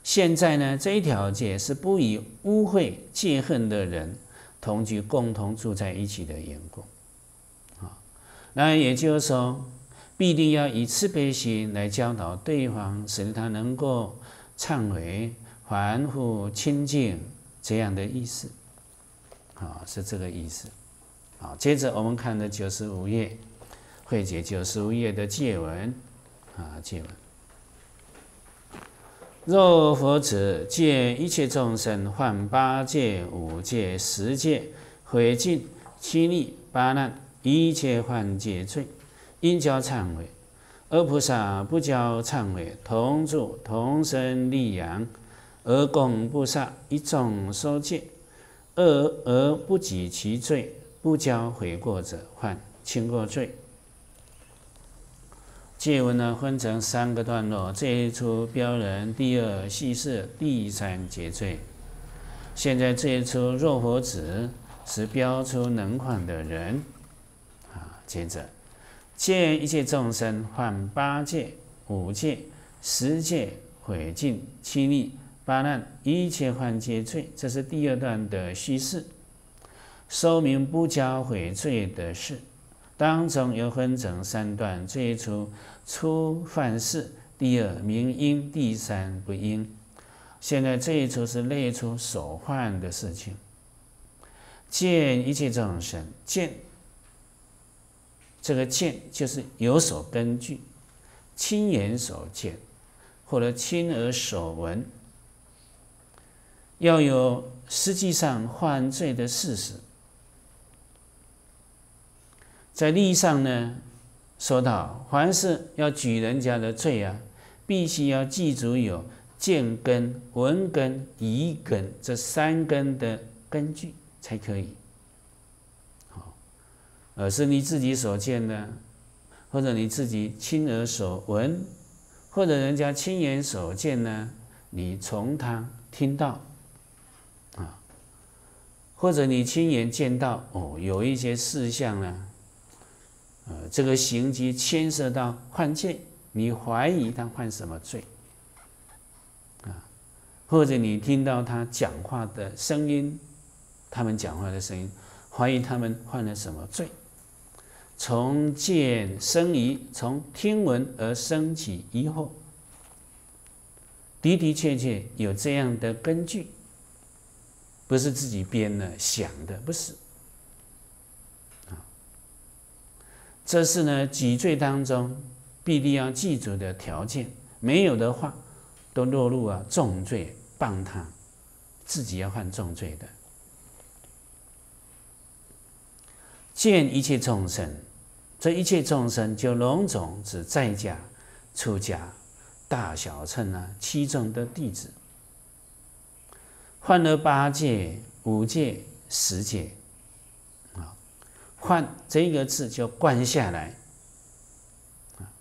现在呢这一条戒是不以污秽戒恨的人同居共同住在一起的缘故啊。那也就是说，必定要以慈悲心来教导对方，使得他能够忏悔、还复清净这样的意思。啊，是这个意思。好，接着我们看的九十五页，会解九十五页的戒文。啊，戒文。若佛子见一切众生犯八戒、五戒、十戒，毁尽七逆八难，一切犯戒罪，应教忏悔。而菩萨不教忏悔，同住同生利养，而共菩萨一众受戒。恶而不己其罪，不教悔过者，犯轻过罪。戒文呢，分成三个段落：这一出标人，第二细事，第三结罪。现在这一出若佛子是标出能犯的人啊。接着，见一切众生犯八戒、五戒、十戒，毁尽七逆。八难一切犯皆罪，这是第二段的叙事，说明不教悔罪的事。当中又分成三段，最初初犯事，第二明因，第三不因。现在这一出是列出所犯的事情。见一切众生，见这个见就是有所根据，亲眼所见，或者亲耳所闻。要有实际上犯罪的事实，在例上呢，说到凡事要举人家的罪啊，必须要记住有见根、闻根、疑根这三根的根据才可以。好，而是你自己所见的，或者你自己亲耳所闻，或者人家亲眼所见呢，你从他听到。或者你亲眼见到哦，有一些事项呢，呃，这个行迹牵涉到犯戒，你怀疑他犯什么罪啊？或者你听到他讲话的声音，他们讲话的声音，怀疑他们犯了什么罪？从见生疑，从听闻而生起疑惑，的的确确有这样的根据。不是自己编的想的，不是啊。这是呢，几罪当中必定要记住的条件，没有的话，都落入啊重罪，帮他自己要犯重罪的。见一切众生，这一切众生就龙种指在家、出家、大小乘啊七众的弟子。换了八戒、五戒、十戒，啊，换这个字就关下来，啊，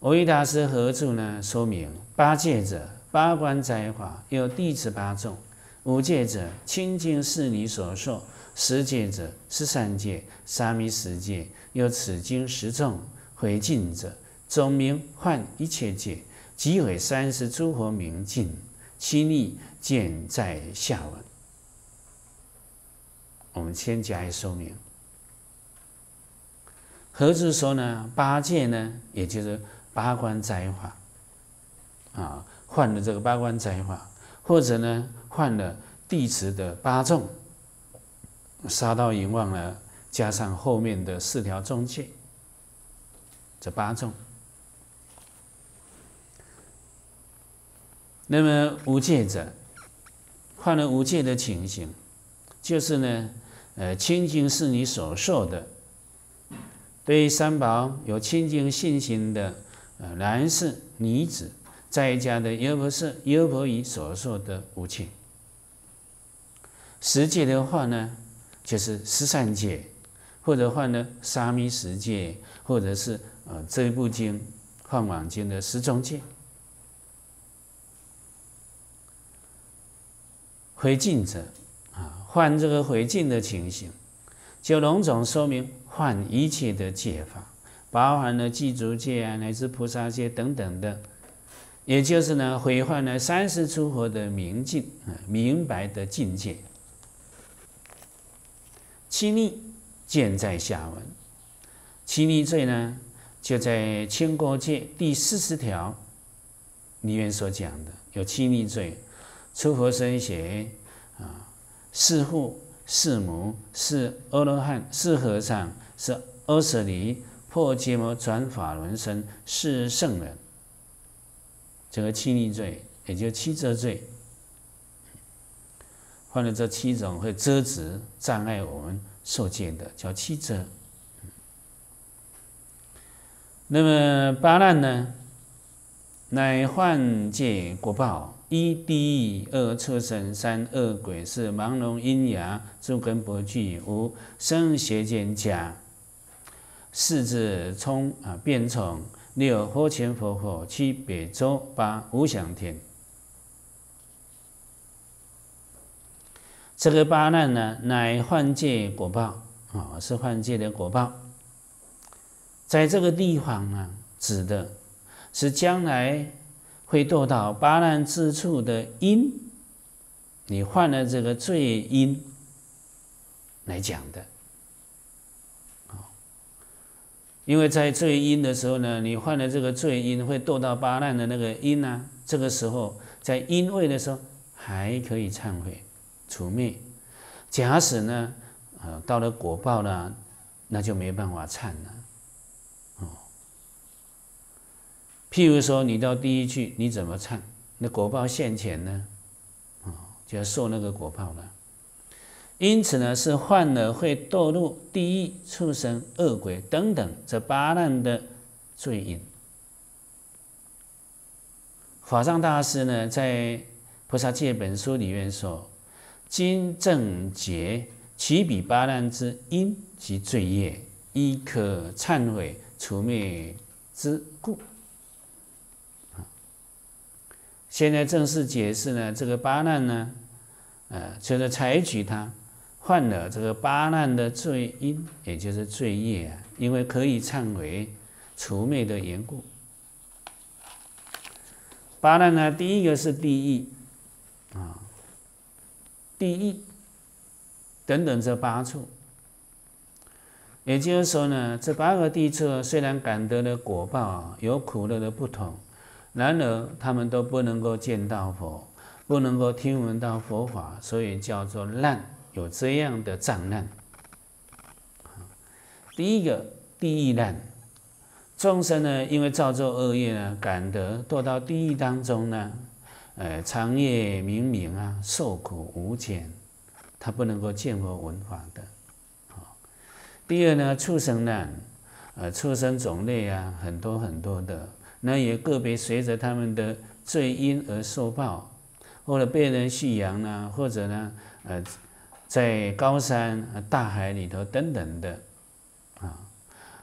维大师何处呢？说明八戒者，八关斋法有弟子八众；五戒者，清净是你所说；十戒者，十三戒；沙弥十戒有此经十众；回尽者，总名换一切戒，即为三十诸佛明尽。其力见在下文。我们先加以说明。何之说呢？八戒呢，也就是。八关斋法，啊，换了这个八关斋法，或者呢，换了弟子的八众，杀到淫妄了，加上后面的四条中戒，这八众。那么无戒者，换了无戒的情形，就是呢，呃，清净是你所受的，对三宝有清净信心的。呃，男士、女子在家的优婆塞、优婆夷所受的无情。十戒的话呢，就是十三戒，或者换了沙弥十戒，或者是呃这部经《换往经》的十种戒。回敬者啊，换这个回敬的情形，就龙总说明换一切的戒法。包含了祭足戒啊，乃至菩萨戒等等的，也就是呢，毁坏了三世诸佛的明镜啊，明白的境界。七逆见在下文，七逆罪呢，就在清国戒第四十条里面所讲的，有七逆罪：出佛身血啊，是父是母是阿罗汉是和尚是阿舍离。破戒魔转法轮身是圣人，这个七逆罪，也就七遮罪，犯了这七种会遮止障碍我们受戒的，叫七遮。那么八难呢？乃幻戒果报：一地狱，二畜生，三恶鬼，四盲聋阴阳，诸根不具，五生邪见假。四字冲啊，变宠；六佛前佛后；七北洲；八无想天。这个八难呢，乃幻界果报啊，是幻界的果报。在这个地方呢，指的是将来会堕到八难之处的因，你犯了这个罪因来讲的。因为在罪因的时候呢，你犯了这个罪因，会堕到八难的那个因呢。这个时候在因位的时候，还可以忏悔除灭。假使呢，呃，到了果报呢，那就没办法忏了。哦，譬如说你到第一句，你怎么忏？那果报现前呢？哦，就要受那个果报了。因此呢，是犯了会堕入地狱、畜生、恶鬼等等这八难的罪因。法藏大师呢，在《菩萨戒本书》里面说：“今正解其彼八难之因及罪业，亦可忏悔除灭之故。”现在正式解释呢，这个八难呢，呃，就是采取它。犯了这个八难的罪因，也就是罪业啊，因为可以忏悔除灭的缘故。八难呢，第一个是地狱啊，地狱等等这八处，也就是说呢，这八个地处虽然感得的果报啊有苦乐的不同，然而他们都不能够见到佛，不能够听闻到佛法，所以叫做难。有这样的障难，第一个地狱难，众生呢，因为造作恶业呢，感得堕到地狱当中呢，呃，长夜冥冥啊，受苦无间，他不能够见佛闻法的。第二呢，畜生难，呃，畜生种类啊，很多很多的，那也个别随着他们的罪因而受报，或者被人驯养呢，或者呢，呃。在高山、大海里头等等的，啊，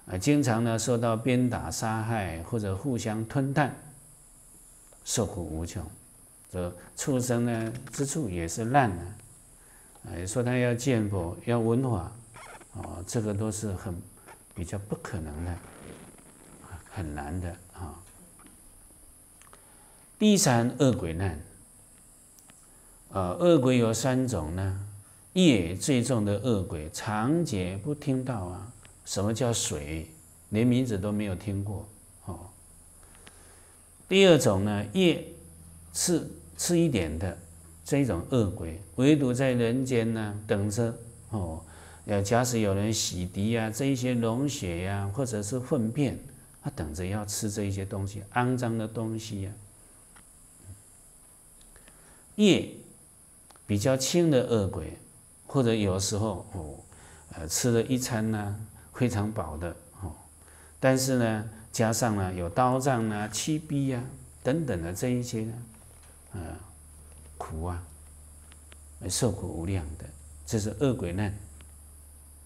啊，经常呢受到鞭打、杀害或者互相吞炭，受苦无穷。这畜生呢之处也是烂的，哎，说他要见佛、要闻法，哦，这个都是很比较不可能的，很难的。第三恶鬼难，呃，恶鬼有三种呢。业最重的恶鬼，长劫不听到啊？什么叫水？连名字都没有听过哦。第二种呢，业次次一点的这种恶鬼，唯独在人间呢等着哦。要假使有人洗涤啊，这一些脓血呀，或者是粪便，他等着要吃这一些东西，肮脏的东西呀。业比较轻的恶鬼。或者有时候哦，呃，吃了一餐呢，非常饱的哦，但是呢，加上呢有刀杖啊、七逼呀等等的这一些呢，呃，苦啊，受苦无量的，这是恶鬼难。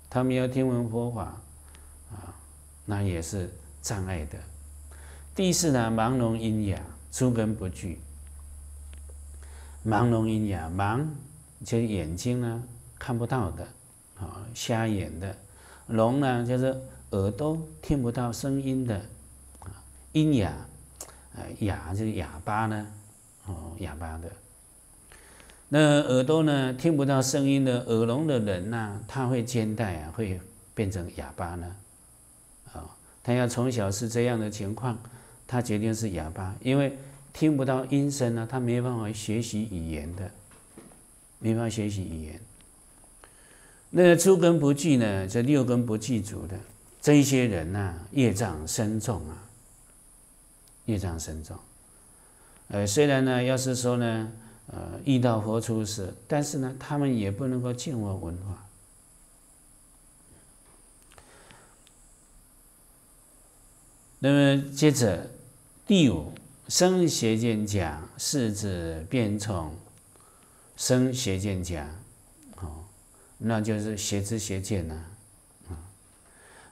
他们要听闻佛法啊，那也是障碍的。第四呢，盲聋喑哑，诸根不具。盲聋喑哑，盲就是眼睛呢。看不到的，啊，瞎眼的；聋呢，就是耳朵听不到声音的，啊，喑哑，呃，哑就是哑巴呢，哦，哑巴的。那耳朵呢，听不到声音的耳聋的人呢，他会肩带啊，会变成哑巴呢，啊，他要从小是这样的情况，他决定是哑巴，因为听不到音声呢，他没办法学习语言的，没办法学习语言。那诸根不具呢？这六根不具足的这些人呢，业障深重啊，业障深重。呃，虽然呢，要是说呢，呃，遇到佛出世，但是呢，他们也不能够见闻文化。那么接着第五生邪见假，是指变从生邪见假。那就是邪知邪见呐，啊，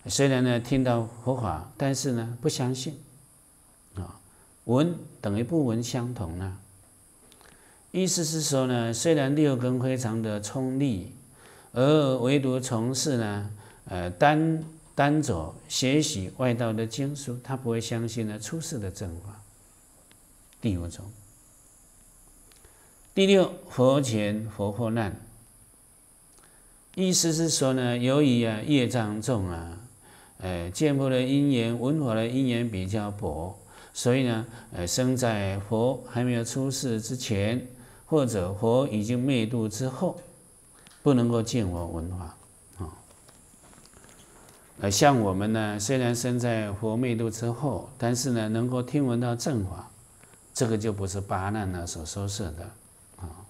虽然呢听到佛法，但是呢不相信，啊，闻等于不闻相同呢。意思是说呢，虽然六根非常的聪利，而唯独从事呢，呃，单单走学习外道的经书，他不会相信呢出世的正法。第五种，第六佛前佛祸难。意思是说呢，由于啊业障重啊，呃见佛的因缘、闻佛的因缘比较薄，所以呢，呃生在佛还没有出世之前，或者佛已经灭度之后，不能够见我闻法啊。呃，像我们呢，虽然生在佛灭度之后，但是呢，能够听闻到正法，这个就不是八难呢所收拾的啊。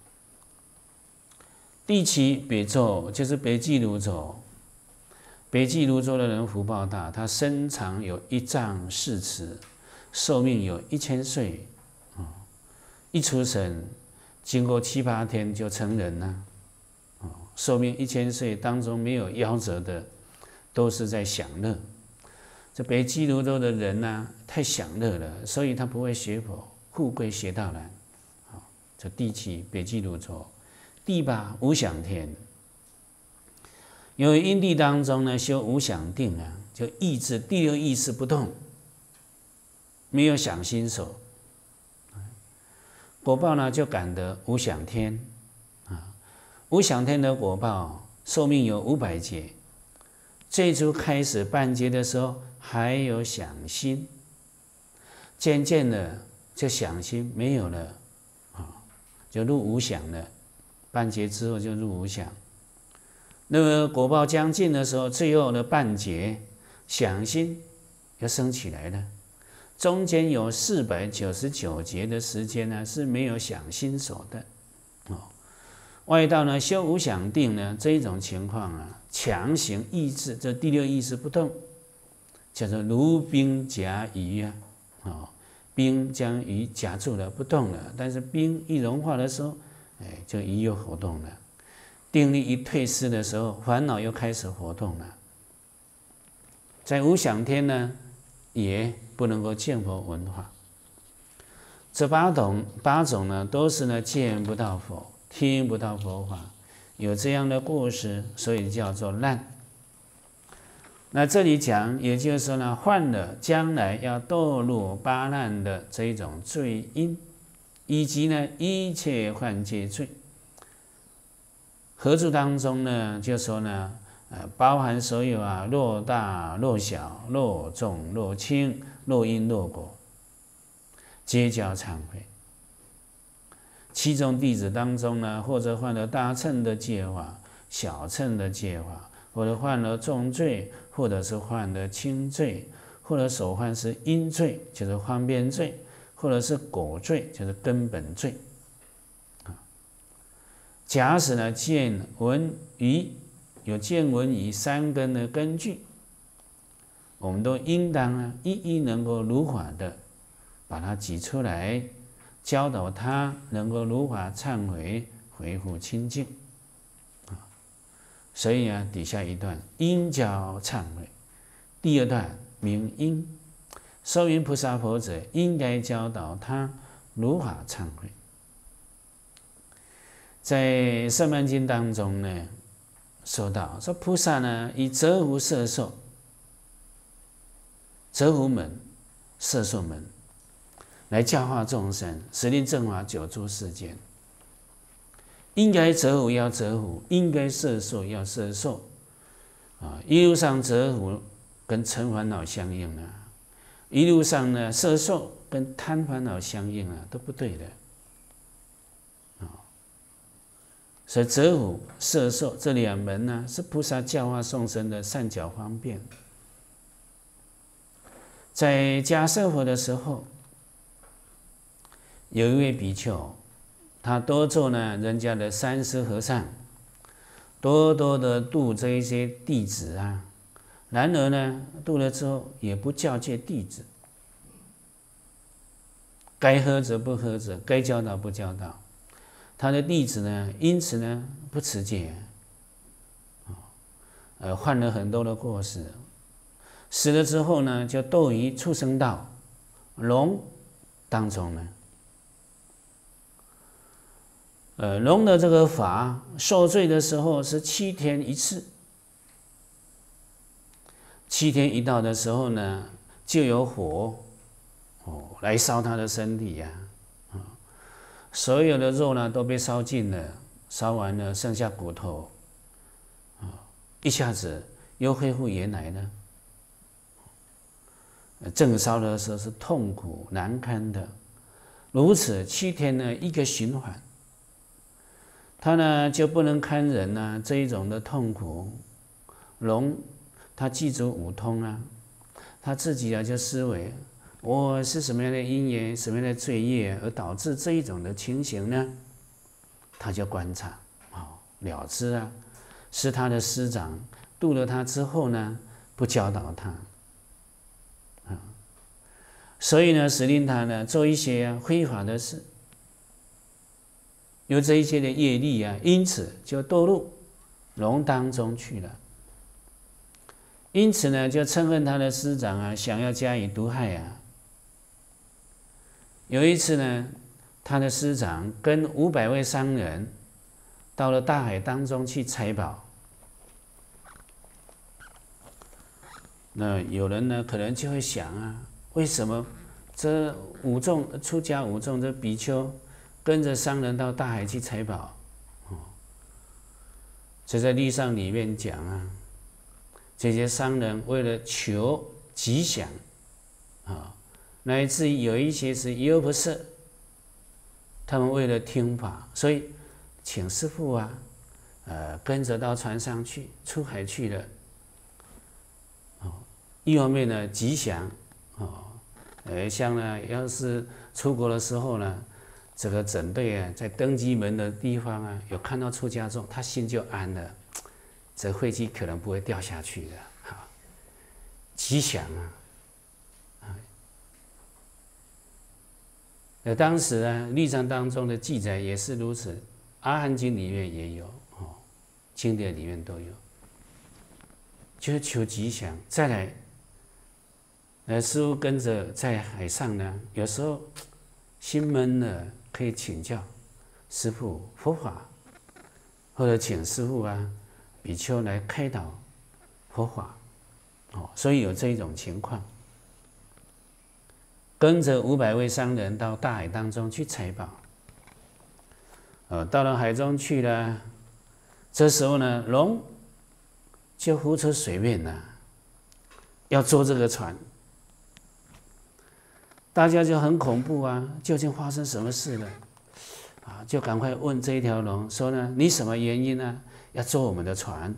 第七北咒就是北俱卢洲，北俱卢洲的人福报大，他身长有一丈四尺，寿命有一千岁，啊，一出生经过七八天就成人了，啊，寿命一千岁当中没有夭折的，都是在享乐。这北俱卢洲的人呢，太享乐了，所以他不会学佛，富贵学道难。好，这第七北俱卢洲。第八无想天，因为因地当中呢修无想定啊，就意志第六意识不动，没有想心所，果报呢就感得无想天啊。无想天的果报寿命有五百劫，最初开始半劫的时候还有想心，渐渐的就想心没有了啊，就入无想了。半劫之后就入无想，那么果报将尽的时候，最后的半劫想心要升起来了。中间有四百九十九劫的时间呢是没有想心所的哦。外道呢修无想定呢这一种情况啊，强行抑制这第六意识不动，叫做如冰夹鱼啊，冰将鱼夹住了不动了，但是冰一融化的时候。哎，就鱼又活动了，定力一退失的时候，烦恼又开始活动了。在无想天呢，也不能够见佛闻法。这八种八种呢，都是呢见不到佛，听不到佛法，有这样的故事，所以叫做烂。那这里讲，也就是说呢，犯了将来要堕入八难的这一种罪因，以及呢一切犯戒罪。合注当中呢，就说呢。呃，包含所有啊，若大若小，若重若轻，若因若果，皆叫忏悔。七众弟子当中呢，或者犯了大乘的戒法、小乘的戒法，或者犯了重罪，或者是犯的轻罪，或者所犯是因罪，就是方便罪，或者是果罪，就是根本罪。啊，假使呢，见闻于。有见闻以三根的根据，我们都应当啊一一能够如法的把它举出来，教导他能够如法忏悔，恢复清净。所以啊，底下一段应教忏悔，第二段明因，说明菩萨佛者应该教导他如法忏悔。在《圣曼经》当中呢。说到说菩萨呢，以折伏摄受、折伏门、色受门来教化众生，使令正法久住世间。应该折伏要折伏，应该摄受要摄受。啊，一路上折伏跟尘烦恼相应啊，一路上呢摄受跟贪烦恼相应啊，都不对的。啊所以折伏、摄受这两门呢，是菩萨教化众生的善巧方便。在迦舍佛的时候，有一位比丘，他多做呢人家的三师和尚，多多的度这一些弟子啊。然而呢，度了之后也不教诫弟子，该喝则不喝则，该教导不教导。他的弟子呢，因此呢不持戒，啊，呃，犯了很多的过失，死了之后呢，就堕于畜生道，龙当中呢，呃，龙的这个法受罪的时候是七天一次，七天一到的时候呢，就有火哦来烧他的身体呀。啊所有的肉呢都被烧尽了，烧完了剩下骨头，啊，一下子又恢复原来呢。正烧的时候是痛苦难堪的，如此七天呢一个循环，他呢就不能堪忍呢这一种的痛苦。龙他记住五通啊，他自己啊就思维。我是什么样的因缘，什么样的罪业，而导致这一种的情形呢？他就观察，啊，了知啊，是他的师长度了他之后呢，不教导他，啊，所以呢，使令他呢做一些非法的事，有这一些的业力啊，因此就堕入龙当中去了。因此呢，就憎恨他的师长啊，想要加以毒害啊。有一次呢，他的师长跟五百位商人到了大海当中去采宝。那有人呢，可能就会想啊，为什么这五众出家五众这比丘跟着商人到大海去采宝？哦，这在历上里面讲啊，这些商人为了求吉祥啊。乃至于有一些是优不舍，他们为了听法，所以请师傅啊，呃，跟着到船上去出海去了。哦，一方面呢吉祥，哦，呃，像呢要是出国的时候呢，这个整队啊在登机门的地方啊有看到出家众，他心就安了，这飞机可能不会掉下去的，哈，吉祥啊。啊那当时呢，历藏当中的记载也是如此，《阿含经》里面也有，哦，经典里面都有，就是求吉祥。再来那师傅跟着在海上呢，有时候心闷了，可以请教师傅佛法，或者请师傅啊比丘来开导佛法，哦，所以有这一种情况。跟着五百位商人到大海当中去采宝，呃，到了海中去了，这时候呢，龙就浮出水面了，要坐这个船，大家就很恐怖啊，究竟发生什么事了？啊，就赶快问这一条龙说呢，你什么原因呢？要坐我们的船？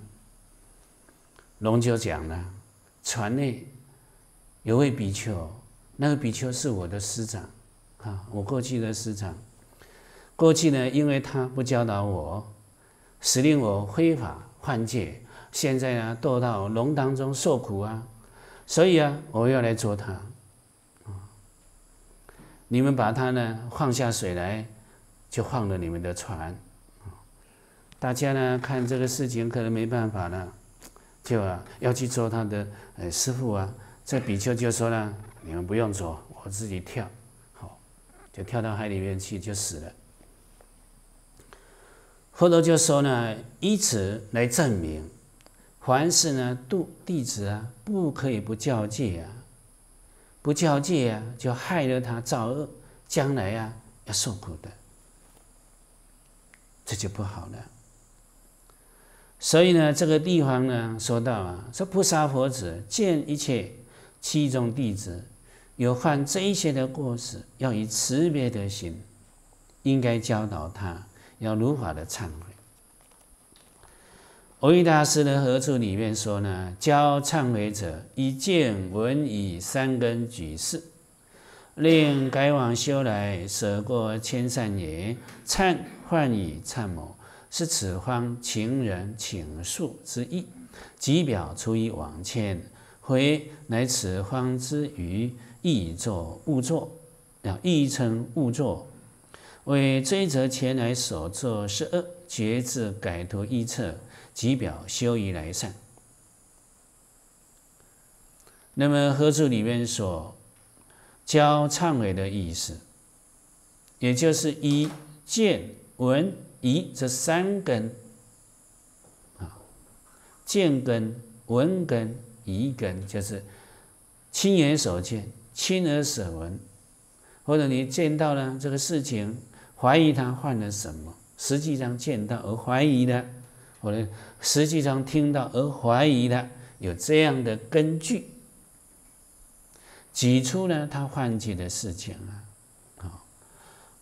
龙就讲了，船内有位比丘。那个比丘是我的师长，啊，我过去的师长。过去呢，因为他不教导我，使令我非法犯戒，现在呢，堕到龙当中受苦啊，所以啊，我要来捉他。你们把他呢放下水来，就放了你们的船。大家呢看这个事情可能没办法了，就啊要去捉他的呃师傅啊。这比丘就说了。你们不用做，我自己跳，好，就跳到海里面去，就死了。佛陀就说呢，以此来证明，凡事呢度弟子啊，不可以不教戒啊，不教戒啊，就害了他造恶，将来啊要受苦的，这就不好了。所以呢，这个地方呢，说到啊，说菩萨佛子见一切七众弟子。有犯这一些的过失，要以慈悲的心，应该教导他，要如法的忏悔。欧益大师的合处里面说呢，教忏悔者以见闻以三根举世，令改往修来舍过千善也。忏患以忏谋，是此方情人请诉之意，即表出于往前，回乃此方之余。易作勿作，要易称勿作，为追责前来所作是恶，觉自改图一策，即表修于来善。那么合注里面所教忏悔的意思，也就是以见闻疑这三根啊，见根、闻根、疑根，就是亲眼所见。亲耳所闻，或者你见到了这个事情，怀疑他犯了什么，实际上见到而怀疑的，或者实际上听到而怀疑的，有这样的根据，举出呢他犯戒的事情啊，好，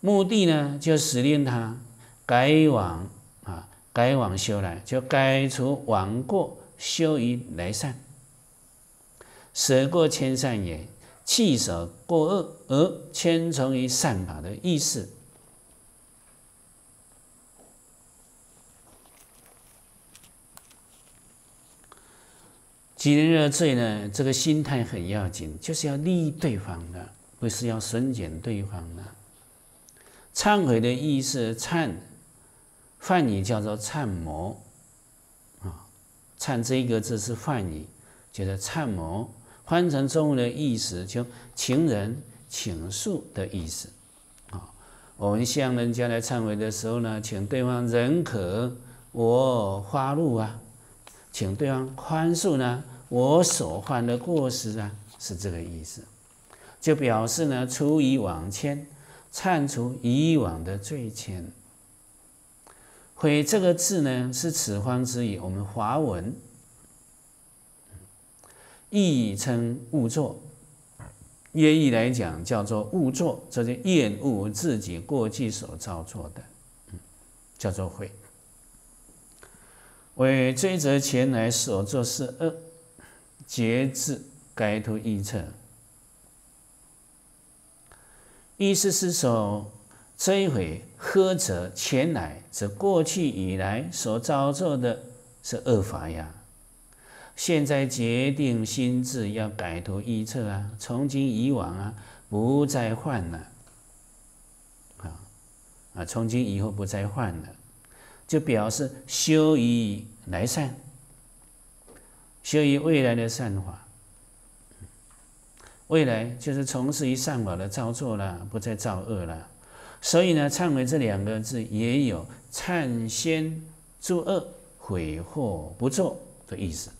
目的呢就使令他改往啊改往修来，就改除往过修于来善，舍过千善也。弃舍过恶而千从于善法的意思。几人的罪呢？这个心态很要紧，就是要利益对方的，不是要损减对方的。忏悔的意思，忏，梵语叫做忏魔，啊，忏这一个字是梵语，叫做忏魔。换成中文的意思，就情人倾诉的意思。啊，我们向人家来忏悔的时候呢，请对方认可我发怒啊，请对方宽恕呢我所犯的过失啊，是这个意思。就表示呢，出以往愆，忏除以往的罪愆。悔这个字呢，是此方之语，我们华文。意称勿作，约意来讲叫做勿作，这是厌恶自己过去所造作的，叫做悔。为追责前来所作是恶，节制改图臆测。意思是说，这回呵责前来，则过去以来所遭受的是恶法呀。现在决定心智要改图臆测啊，从今以往啊，不再犯了，啊啊，从今以后不再犯了，就表示修于来善，修于未来的善法。未来就是从事于善法的造作了，不再造恶了。所以呢，忏悔这两个字也有忏先作恶、悔后不做的意思。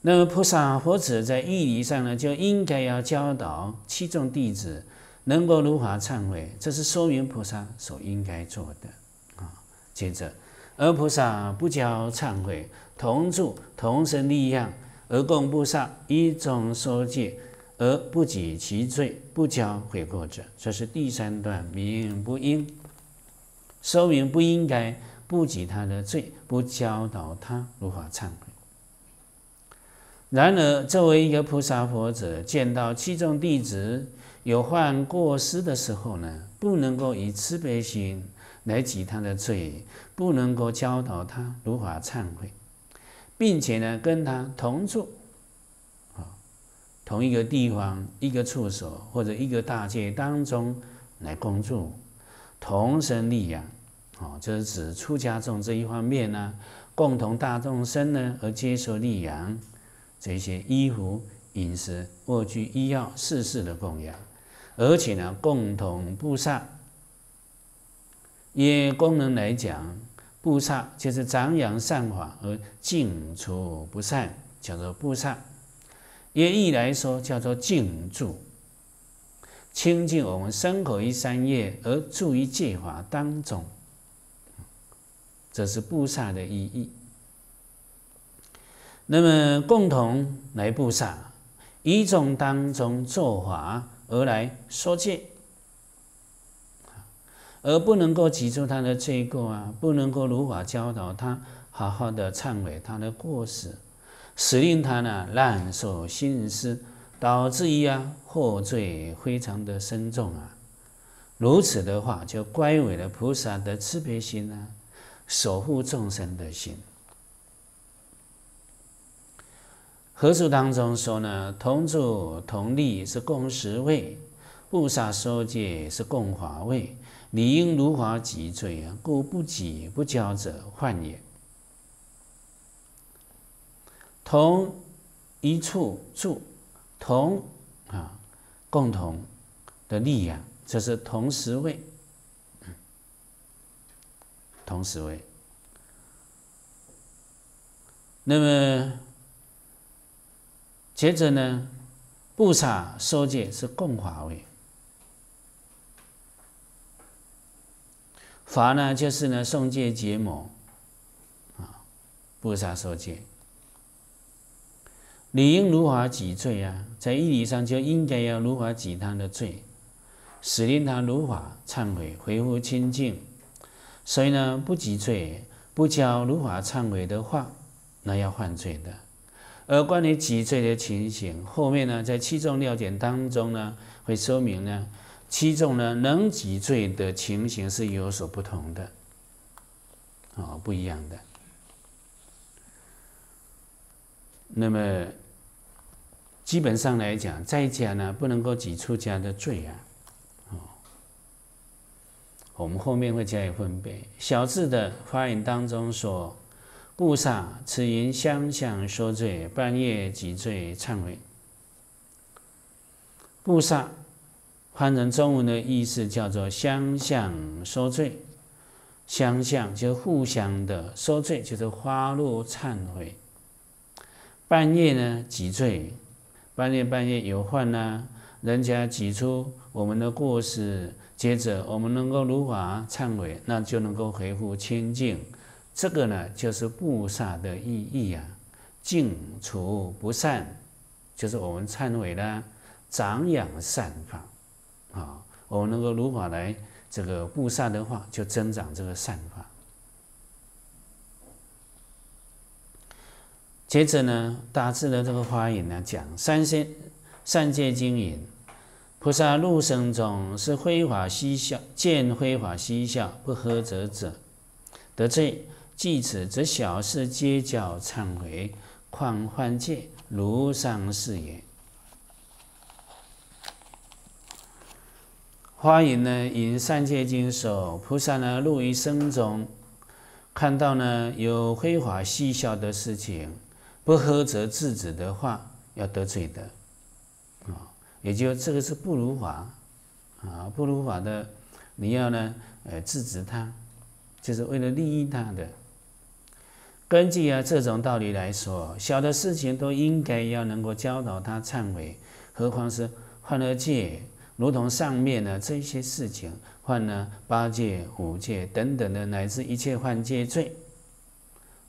那么菩萨佛子在义理上呢，就应该要教导七众弟子能够如法忏悔，这是说明菩萨所应该做的啊。接着，而菩萨不教忏悔，同住同生利养，而供菩萨一种说戒，而不己其罪，不教悔过者，这是第三段名不应，说明不应该不己他的罪，不教导他如法忏悔。然而，作为一个菩萨佛者，见到七众弟子有犯过失的时候呢，不能够以慈悲心来挤他的罪，不能够教导他如法忏悔，并且呢，跟他同住，啊，同一个地方、一个处所或者一个大界当中来共住，同生利养，啊，就是指出家众这一方面呢，共同大众生呢而接受利养。这些衣服、饮食、卧具、医药、事事的供养，而且呢，共同布萨。也功能来讲，布萨就是长养善法而净除不善，叫做布萨；也义来说，叫做净住，清净我们身口意三业，而住于戒法当中。这是布萨的意义。那么共同来布萨，一众当中做法而来说戒，而不能够记住他的罪过啊，不能够如法教导他，好好的忏悔他的过失，使令他呢烂受心思，导致于啊获罪非常的深重啊。如此的话，就乖违了菩萨的慈悲心啊，守护众生的心。合书当中说呢，同住同利是共十位，菩萨受戒是共华位，理应如法己罪啊，故不己不交者患也。同一处住，同啊共同的利养，这是同时位，同时位。那么。接着呢，布萨受戒是共法位，法呢就是呢诵戒结魔，啊，布萨受戒，理应如法己罪啊，在义理上就应该要如法己他的罪，使令他如法忏悔，恢复清净。所以呢，不己罪，不教如法忏悔的话，那要犯罪的。而关于脊椎的情形，后面呢，在七众料简当中呢，会说明呢，七众呢能脊椎的情形是有所不同的，啊，不一样的。那么基本上来讲，在家呢不能够挤出家的罪啊，哦，我们后面会加以分别。小智的发言当中说。布萨，此言相向说罪，半夜即罪忏悔。布萨，换成中文的意思叫做相向说罪。相向就互相的说罪，就是花落忏悔。半夜呢，挤罪，半夜半夜有患呢，人家挤出我们的过失，接着我们能够如法忏悔，那就能够恢复清净。这个呢，就是布萨的意义啊，净除不善，就是我们忏悔呢，长养善法啊，我们能够如法来这个布萨的话，就增长这个善法。接着呢，大致的这个花言呢，讲三仙善界经营，菩萨入生中是非法嬉笑，见非法嬉笑不合则者得罪。即此，则小事皆叫忏悔，况犯戒，如上是也。花影呢，引三界经说，菩萨呢，入于生中，看到呢有非法嬉笑的事情，不喝则制止的话，要得罪的啊，也就这个是不如法啊，不如法的，你要呢，呃，制止他，就是为了利益他的。根据啊这种道理来说，小的事情都应该要能够教导他忏悔，何况是犯了戒，如同上面呢这些事情，犯了八戒、五戒等等的，乃至一切犯戒罪，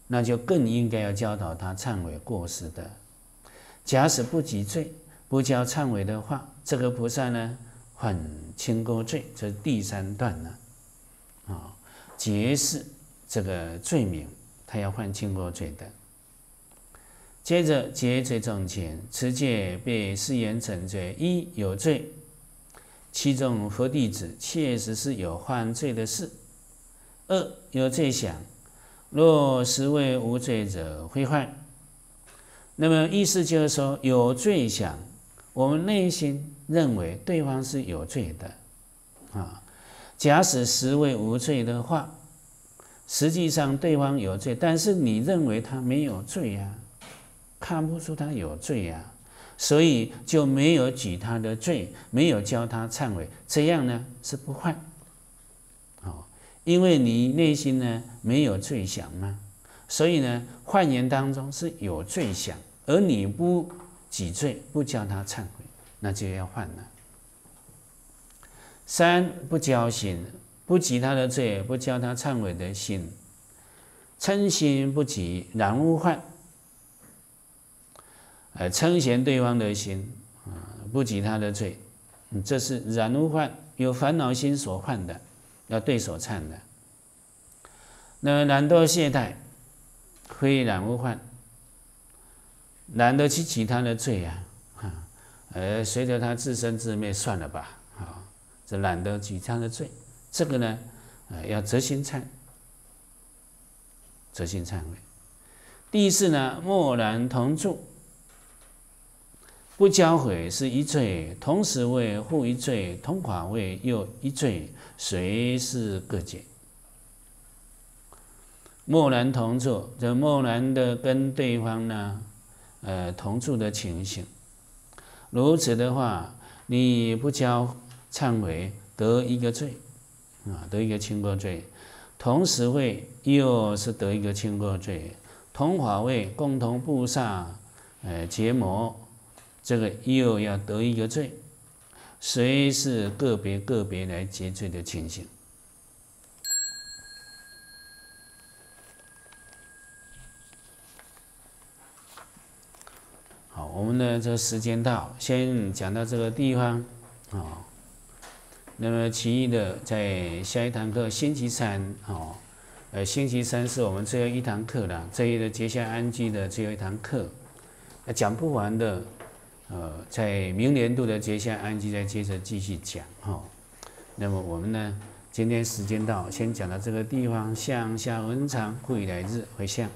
那就更应该要教导他忏悔过失的。假使不及罪，不教忏悔的话，这个菩萨呢，犯轻过罪，这是第三段呢，啊，结是这个罪名，他要犯轻过罪的。接着结罪重前，持戒被誓言成罪，一有罪，其中佛弟子确实是有犯罪的事；二有罪想，若实为无罪者，会坏。那么意思就是说，有罪想。我们内心认为对方是有罪的，啊，假使实为无罪的话，实际上对方有罪，但是你认为他没有罪呀，看不出他有罪呀，所以就没有举他的罪，没有教他忏悔，这样呢是不坏，好，因为你内心呢没有罪想嘛，所以呢换言当中是有罪想，而你不。己罪不教他忏悔，那就要换了。三不教心，不及他的罪，不教他忏悔的心，嗔心不及，然无患。呃，称嫌对方的心啊，不及他的罪，这是染污患，有烦恼心所患的，要对所忏的。那懒惰懈怠，非染污患。懒得去其他的罪呀，啊，呃，随着他自生自灭算了吧，啊，这懒得举他的罪，这个呢，呃，要责心忏，责心忏悔。第四呢，默然同住，不教诲是一罪，同时为护一罪，同法为又一罪，谁是各解。默然同住，这默然的跟对方呢。呃，同住的情形，如此的话，你不教忏悔，得一个罪，啊，得一个轻过罪，同时为又是得一个轻过罪，同法位共同布萨，呃，结魔，这个又要得一个罪，谁是个别个别来结罪的情形。好我们的这个时间到，先讲到这个地方，哦。那么其余的在下一堂课星期三，哦，呃，星期三是我们最后一堂课了，这一个结下安居的最后一堂课，讲不完的，呃，在明年度的节下安吉再接着继续讲，哈。那么我们呢，今天时间到，先讲到这个地方，向下文长，未来日回向。